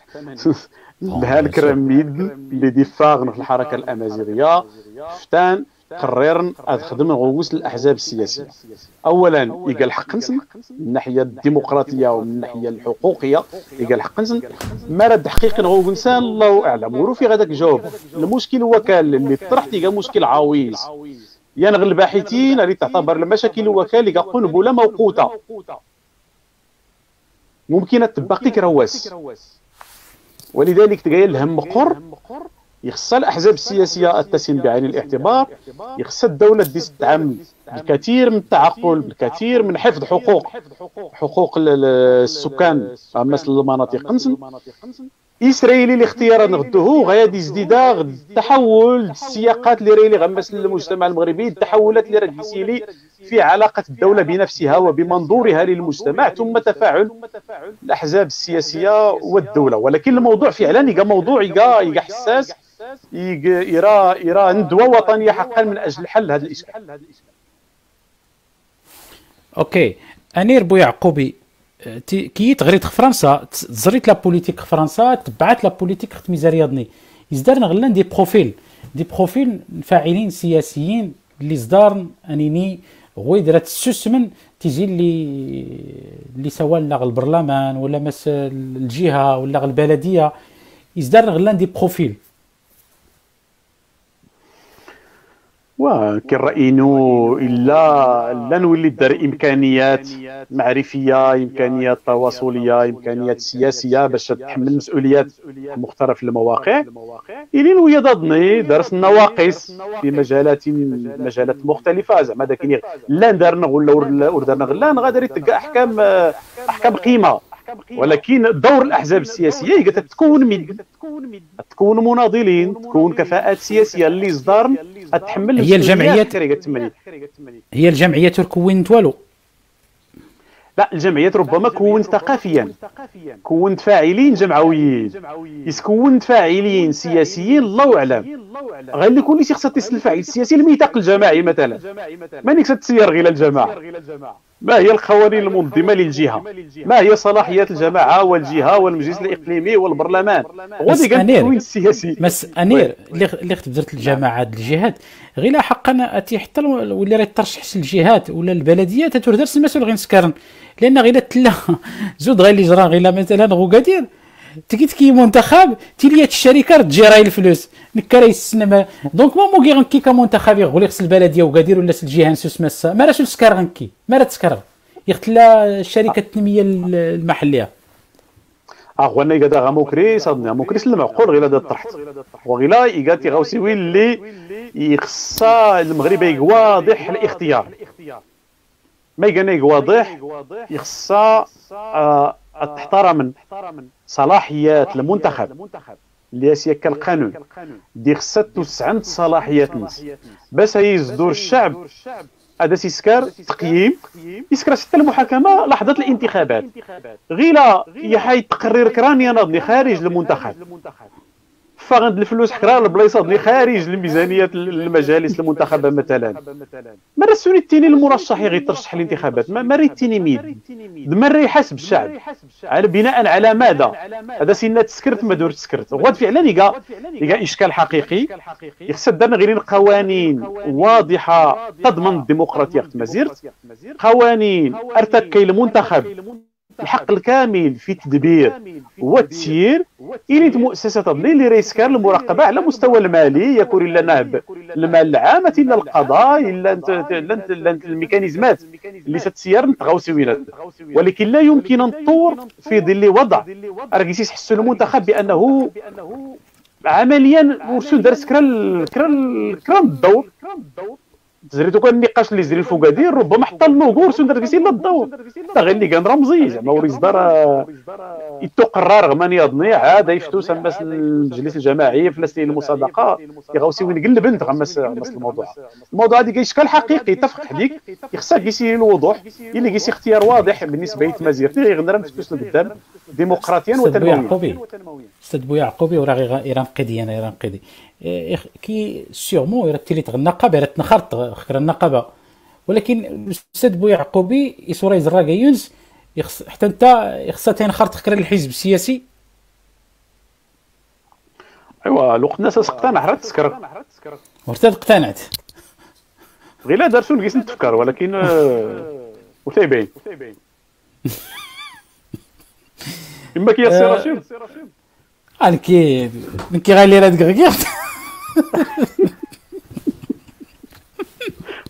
بها الكراميد اللي دفاغن في الحركة الأمازيغية. فتان قررن تخدم غوس الاحزاب السياسية. اولا يلقى الحق نسن من الناحيه الديمقراطية ومن الناحيه الحقوقية. يلقى الحق نسن ما رد حقيقي غو انسان الله اعلم ورو في غاداك جواب المشكل هو كان اللي طرح تلقى مشكل عويص. يعني غير الباحثين اللي تعتبر المشاكل هو كان اللي قنبلة موقوتة. ممكن تبقي كرواس ولذلك تلقى الهم مقر يخص الأحزاب السياسية التسم بعين الاعتبار يخص الدولة دي تدعم بالكثير من التعقل بالكثير من حفظ حقوق. حقوق. السكان مثل المناطق قنسن إسرائيلي الاختيار نغدوه غادي يزديدا التحول السياقات اللي راهي غمس للمجتمع المغربي التحولات اللي راه لي. في علاقة الدولة بنفسها وبمنظورها للمجتمع ثم تفاعل الأحزاب السياسية والدولة. ولكن الموضوع فعلا يبقى موضوع يبقى حساس يرى يرى ندوة وطنية حقا من أجل حل هذا الإشكال. أوكي. أنير بو يعقوبي كي تغريت فرنسا تزريت la politique فرنسا تبعت la politique خت ميزاريضني يزدار غلان des profils. دي بروفيل فاعلين سياسيين اللي زدار أنيني غوي درات السسمن تيجي اللي اللي سواء لا البرلمان ولا مس الجهة ولا البلدية يزدار غلان دي بروفيل. وكنرأينو إلا لا نولي دار إمكانيات معرفية إمكانيات تواصلية إمكانيات سياسية باش تحمل مسؤوليات مختلف المواقع. إلين ويا ضدني درس النواقص في مجالات مجالات مختلفة. زعما داك لا دارنا ولا درنا غلا غادي تلقى أحكام أحكام قيمة. ولكن دور الأحزاب السياسية هي تكون مد تكون مناضلين تكون كفاءات سياسية اللي صدار تحمل هي الجمعيات هي الجمعيات كونت والو لا الجمعيات ربما كونت ثقافيا. كونت فاعلين جمعويين. كونت فاعلين سياسيين الله أعلم. غير اللي كل شيء خصها تسال الفاعل السياسي الميثاق الجماعي مثلا. ما نيك تسير غير الجماعة. ما هي القوانين المنظمة للجهة؟ ما هي صلاحيات الجماعة والجهة والمجلس الإقليمي والبرلمان؟ غادي التكوين السياسي بس أنير اللي درت الجماعات الجهات غير حقا حتى ولا راه ترشح الجهات ولا البلديات تردرس المسؤول غير نسكرن لأن غير تلا زود غير اللي جرى غير مثلا غوكادير تكيت كي منتخب تيليات الشركة تجي راهي الفلوس. نكا يسنى دونك ما موكي غنكي كمنتخب يغولي خص البلدية وقادير ولا الجهه نسوس مسا. ما راش تسكر غنكي ما راه تسكر. يختلا الشركة التنمية المحلية. اخوانا يقاد غاموكري صدنا موكريس المعقول غير هذا طرحت وغيلا يقاتي غاوسي وين اللي يخصا المغرب واضح الاختيار ما يقال واضح يخصا تحترم صلاحيات المنتخب. اللي هي القانون. دي خصها توسع عند صلاحيات الناس باش يصدر الشعب هذا سيسكار تقييم. يسكر حتى المحاكمة لحظة الانتخابات. غير يحيد تقرير كراني ناضني خارج المنتخب. فغند الفلوس حكرا البلايصه اللي خارج الميزانيه المجالس المنتخبة مثلا. ما راه الثاني المرشح يترشح الانتخابات؟ ما ريتيني ميد. مرة يحاسب الشعب. على بناء على ماذا؟ هذا سنة تسكرت ما دور تسكرت. وغاد فعلا يلقى يلقى إشكال حقيقي. يخص درنا غير قوانين واضحة. تضمن الديمقراطية. في مزيرت قوانين. أرتكي المنتخب. الحق الكامل في التدبير والتسيير إلى مؤسسة اللي رئيس كان المراقبة على مستوى المالي يكون إلا نهب. المال العام إلا القضاء إلا الميكانيزمات. اللي ستسير نتغاو سوينات ولكن لا يمكن أن تطور في ظل وضع. راكي يحسوا المنتخب بأنه عمليا ورسول دار كرا كرا الدور. زريتو كان النقاش اللي زري الفوقادي ربما حتى اللوغو رسول دركسي لا الضوء حتى غير اللي كان رمزي زعما وريز دار يتو قرار غمان يضني عاد يفتو سماس المجلس الجماعي في لسنين المصادقة يغوسي وين قلب بنت غمس غمس الموضوع. الموضوع هذا كيشكل حقيقي تفق حديك يخصها كيسير الوضوح اللي كيسي اختيار واضح بالنسبة لتمازيغتي غير نفسكوس لقدام ديمقراطيا وتنمويا أستاذ بويعقوبي وراه غير قضيه أنا غير قضيه كي سيغمون يرتلي النقابه راه تنخرط خكر النقابة. ولكن الأستاذ بويعقوبي يصوري زراكا يونس يخص حتى أنت يخصها تنخرط خكر الحزب السياسي؟ أيوا الوقت الناس اقتنع حرات تسكر ورتا اقتنعت. غير لا دارسو نقيس نتفكر ولكن وثيبين. إما كي يصير رشيد. أنا كي كي غالي راه دقيقه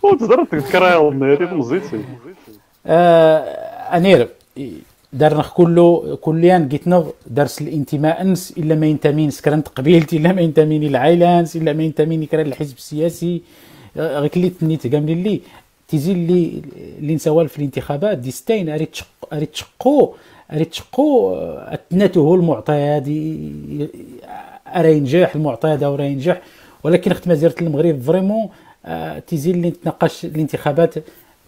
هو تزرت تذكر هذه مزيد انير دارنا كله كليا قلتنا درس الانتماء انس الا ما ينتمي سكرنت قبيلتي الا ما ينتمي العائلانس الا ما ينتمي كرا الحزب السياسي غير كلي تنيت قام لي تيزي اللي اللي نسوال في الانتخابات ديستين اريد اريد تشقو اريد تشقو اتنته المعطيات راه ينجح المعطيات راه ينجح ولكن اخت مزيره المغرب فريمون آه، اللي نتناقش الانتخابات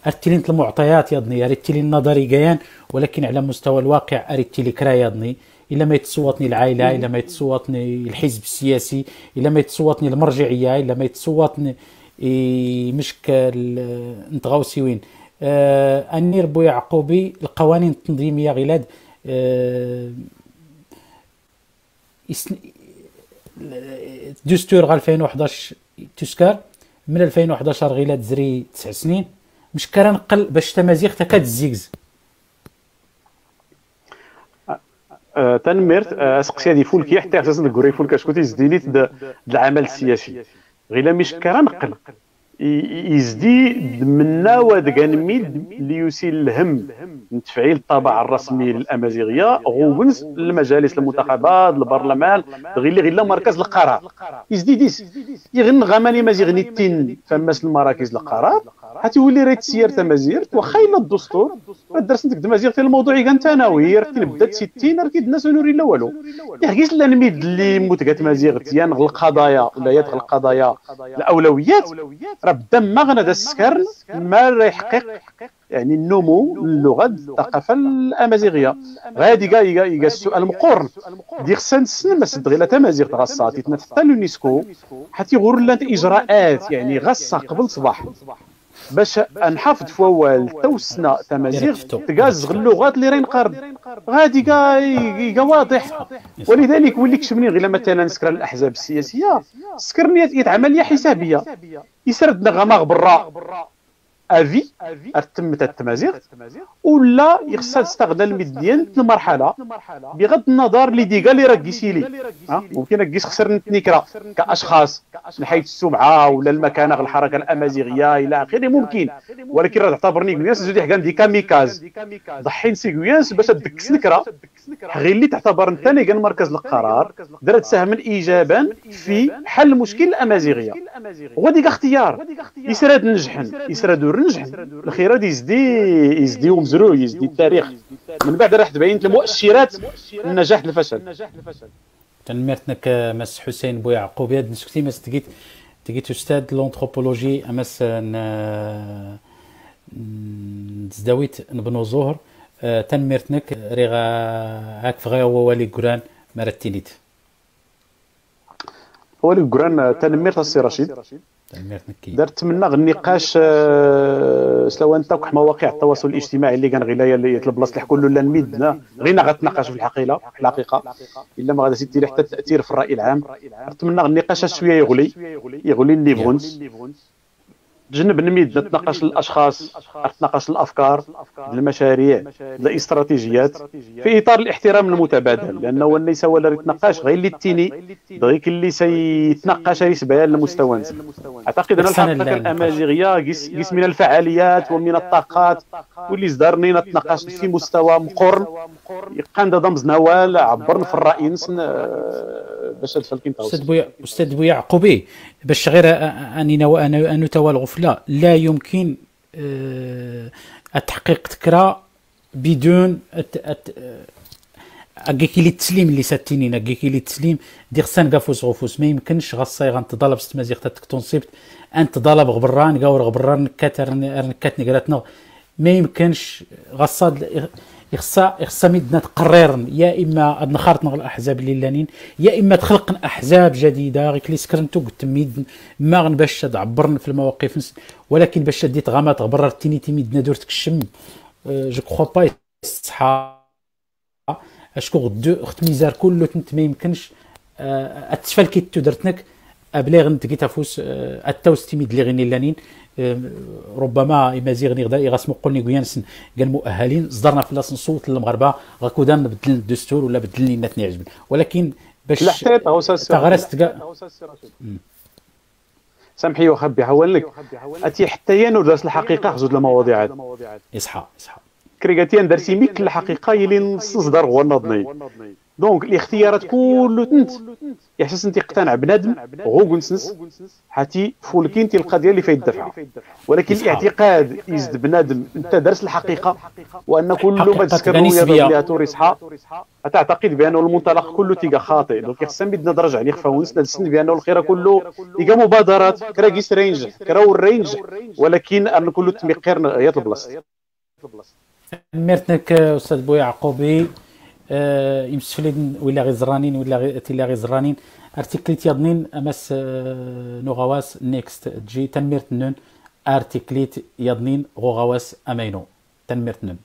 ارتلين المعطيات يضني ارتلي النظري كيان ولكن على مستوى الواقع ارتلي كرا يضني. إلا ما يتصوتني العائلة إلا ما يتصوتني الحزب السياسي إلا ما يتصوتني المرجعية إلا ما يتصوتني مشكل نتغاوسي وين آه أنير بو يعقوبي القوانين التنظيمية غلاد آه دستور 2011 تسكر من 2011 غيلا تزري تسع سنين. مش كرا نقل باش تمازيغ تكاد الزيكز. أه تنمرت أه أسقسي هذه فولكي حتى أساسا نقول فولك اشكون تيزديني العمل السياسي. غيلا مش كرا نقل. يزدي منا ودقان ليسيل الهم. من تفعيل الطابع الرسمي للأمازيغية غونس المجالس المنتخبات البرلمان غير غير مركز القرار يزدي ديس. يغن غماني مازيغني التين فماس المراكز القرار حتى يولي ريت سير تمازير واخا إلا الدستور. درس نتك تمازير في الموضوع كان ثانوي راه بدات 60 راه الناس نوري لا والو يحكيش لا نميد اللي موت مازيغ تيان القضايا ولا يدخل القضايا الأولويات راه بدا ما غنى السكر ما راه يحقق يعني النمو اللغة الثقافة الأمازيغية. غادي كاع كاع السؤال المقرن ديال خصنا سن ما سد غير تمازيغ غاصا تيتنا حتى اليونسكو حتى يغور لنا إجراءات يعني غاصة قبل صباح. باش نحافظ فوال توسنا تمازيغ تقاز اللغات اللي راين قرن غادي كا واضح. ولذلك ولي كشفني غير مثلا نسكر الأحزاب السياسية سكرني يتعمل حسابية. يسرد نغمه برا أفي تمت التمازيغ؟ ولا يخصها تستغل ديال المرحله بغض النظر اللي ديكا اللي راه كيسيلي ممكن كيس خسر نتنكرا كأشخاص من حيث السمعة ولا المكانه الحركة الأمازيغية إلى آخره ممكن. ولكن راه تعتبرني كويانس زودي حكام دي كاميكاز. ضحين سيكويانس باش تدكس نكره غير اللي تعتبر انت كان مركز القرار درت سهما ايجابا في حل مشكل الأمازيغية. وديك اختيار. يسراد نجحن يسراد ورنجح الخير يزدي يزدي ومزروع يزدي التاريخ. من بعد راح تبين المؤشرات النجاح الفشل. تنمرتنك مس حسين بو يعقوب. ياد نسكتي مس تجيت تجيت أستاذ لونتروبولوجي امس تزداويت نبنو زهر. تنمرتنك ريغا هاك هو والي قران مرتينيت والي قران تنمرت السي رشيد. درت منا النقاش آه، سواء انت مواقع التواصل الاجتماعي اللي كان غير اللي البلاصه اللي كله لا نميدنا غير غتناقش في الحقيقة الحقيقة. إلا ما غادي سيدي حتى التأثير في الرأي العام. درت منا النقاش شوية يغلي يغلي اللي فونس تجنب نميد نتناقش الأشخاص نتناقش الأفكار المشاريع الاستراتيجيات في إطار الاحترام المتبادل لأنه ليس ولا يتناقش غير اللي تيني غير اللي سيتناقش يسبها للمستوى أعتقد أن الحقيقة الامازيغيه قيس من الفعاليات ومن الطاقات واللي زدرني نتناقش في مستوى مقرن. يقان ضمز نوال عبرنا في الراي نسن باش تفلكين أستاذ بويا أستاذ بويا يعقوبي باش غير اني ان نتوالغ لا لا يمكن آه، التحقيق تكرا بدون اكيكي لي التسليم اللي ساتينين اكيكي لي التسليم دير سان كافوس غفوس. ما يمكنش غصاي غنتضالب ست مازيغ تكتونسيبت أن تضالب غبران كاور غبران نكات نكات نقراتنا. ما يمكنش غصاد يخصها يخصها مدنا تقرر يا إما نخرط الأحزاب اللي لانين يا إما تخلق أحزاب جديدة. غير كلي سكرنتو قلت ميد ما باش تعبرن في المواقف ولكن باش ديت غامات غبرر تيني تيميدنا دورتك الشم جو كخوا با يصحى. أشكو غدو اخت ميزار كله تنت ما يمكنش. اتفال كي درتنك ابلغ انت كي تفوس التوس تيميد اللي غيني لانين. ربما يمازيغني غدا يغاسمو قولني كويانسن قال مؤهلين صدرنا في لاص نصوت للمغاربة غاكودا نبدل الدستور ولا بدل لنا يعجبني ولكن باش تغرست سامحي وخبي حول لك أتي حتى ينور درس الحقيقة زوج المواضيع يصحى يصحى كريغاتيان درسي ميك الحقيقة يلي نص صدر هو النضني دونك الاختيارات كله تنت احساس انت اقتنع بنادم غو كنسنس حتي فولكين تي القضية اللي فايت الدفع ولكن الاعتقاد يزد بنادم انت درس الحقيقة وان كل ما تذكر رؤيه توريس حا تعتقد بانه المنطلق كله تيجا خاطئ دونك خصنا بدنا درجه عليه خفاونس نسن بانه الخير كله تيجا مبادرات كرا قيس رينج كرا الرينج ولكن ان كله تمقير غايه البلاصه ميرتنك أستاذ بو يعقوبي يمسفلين ولا غير زرانين ولا تيلا غير زرانين. ارتيكليت يضنين امس آه، نغواس نيكست تجي تنميرت نون. ارتيكليت يضنين غواس أمينو. تنميرت نون.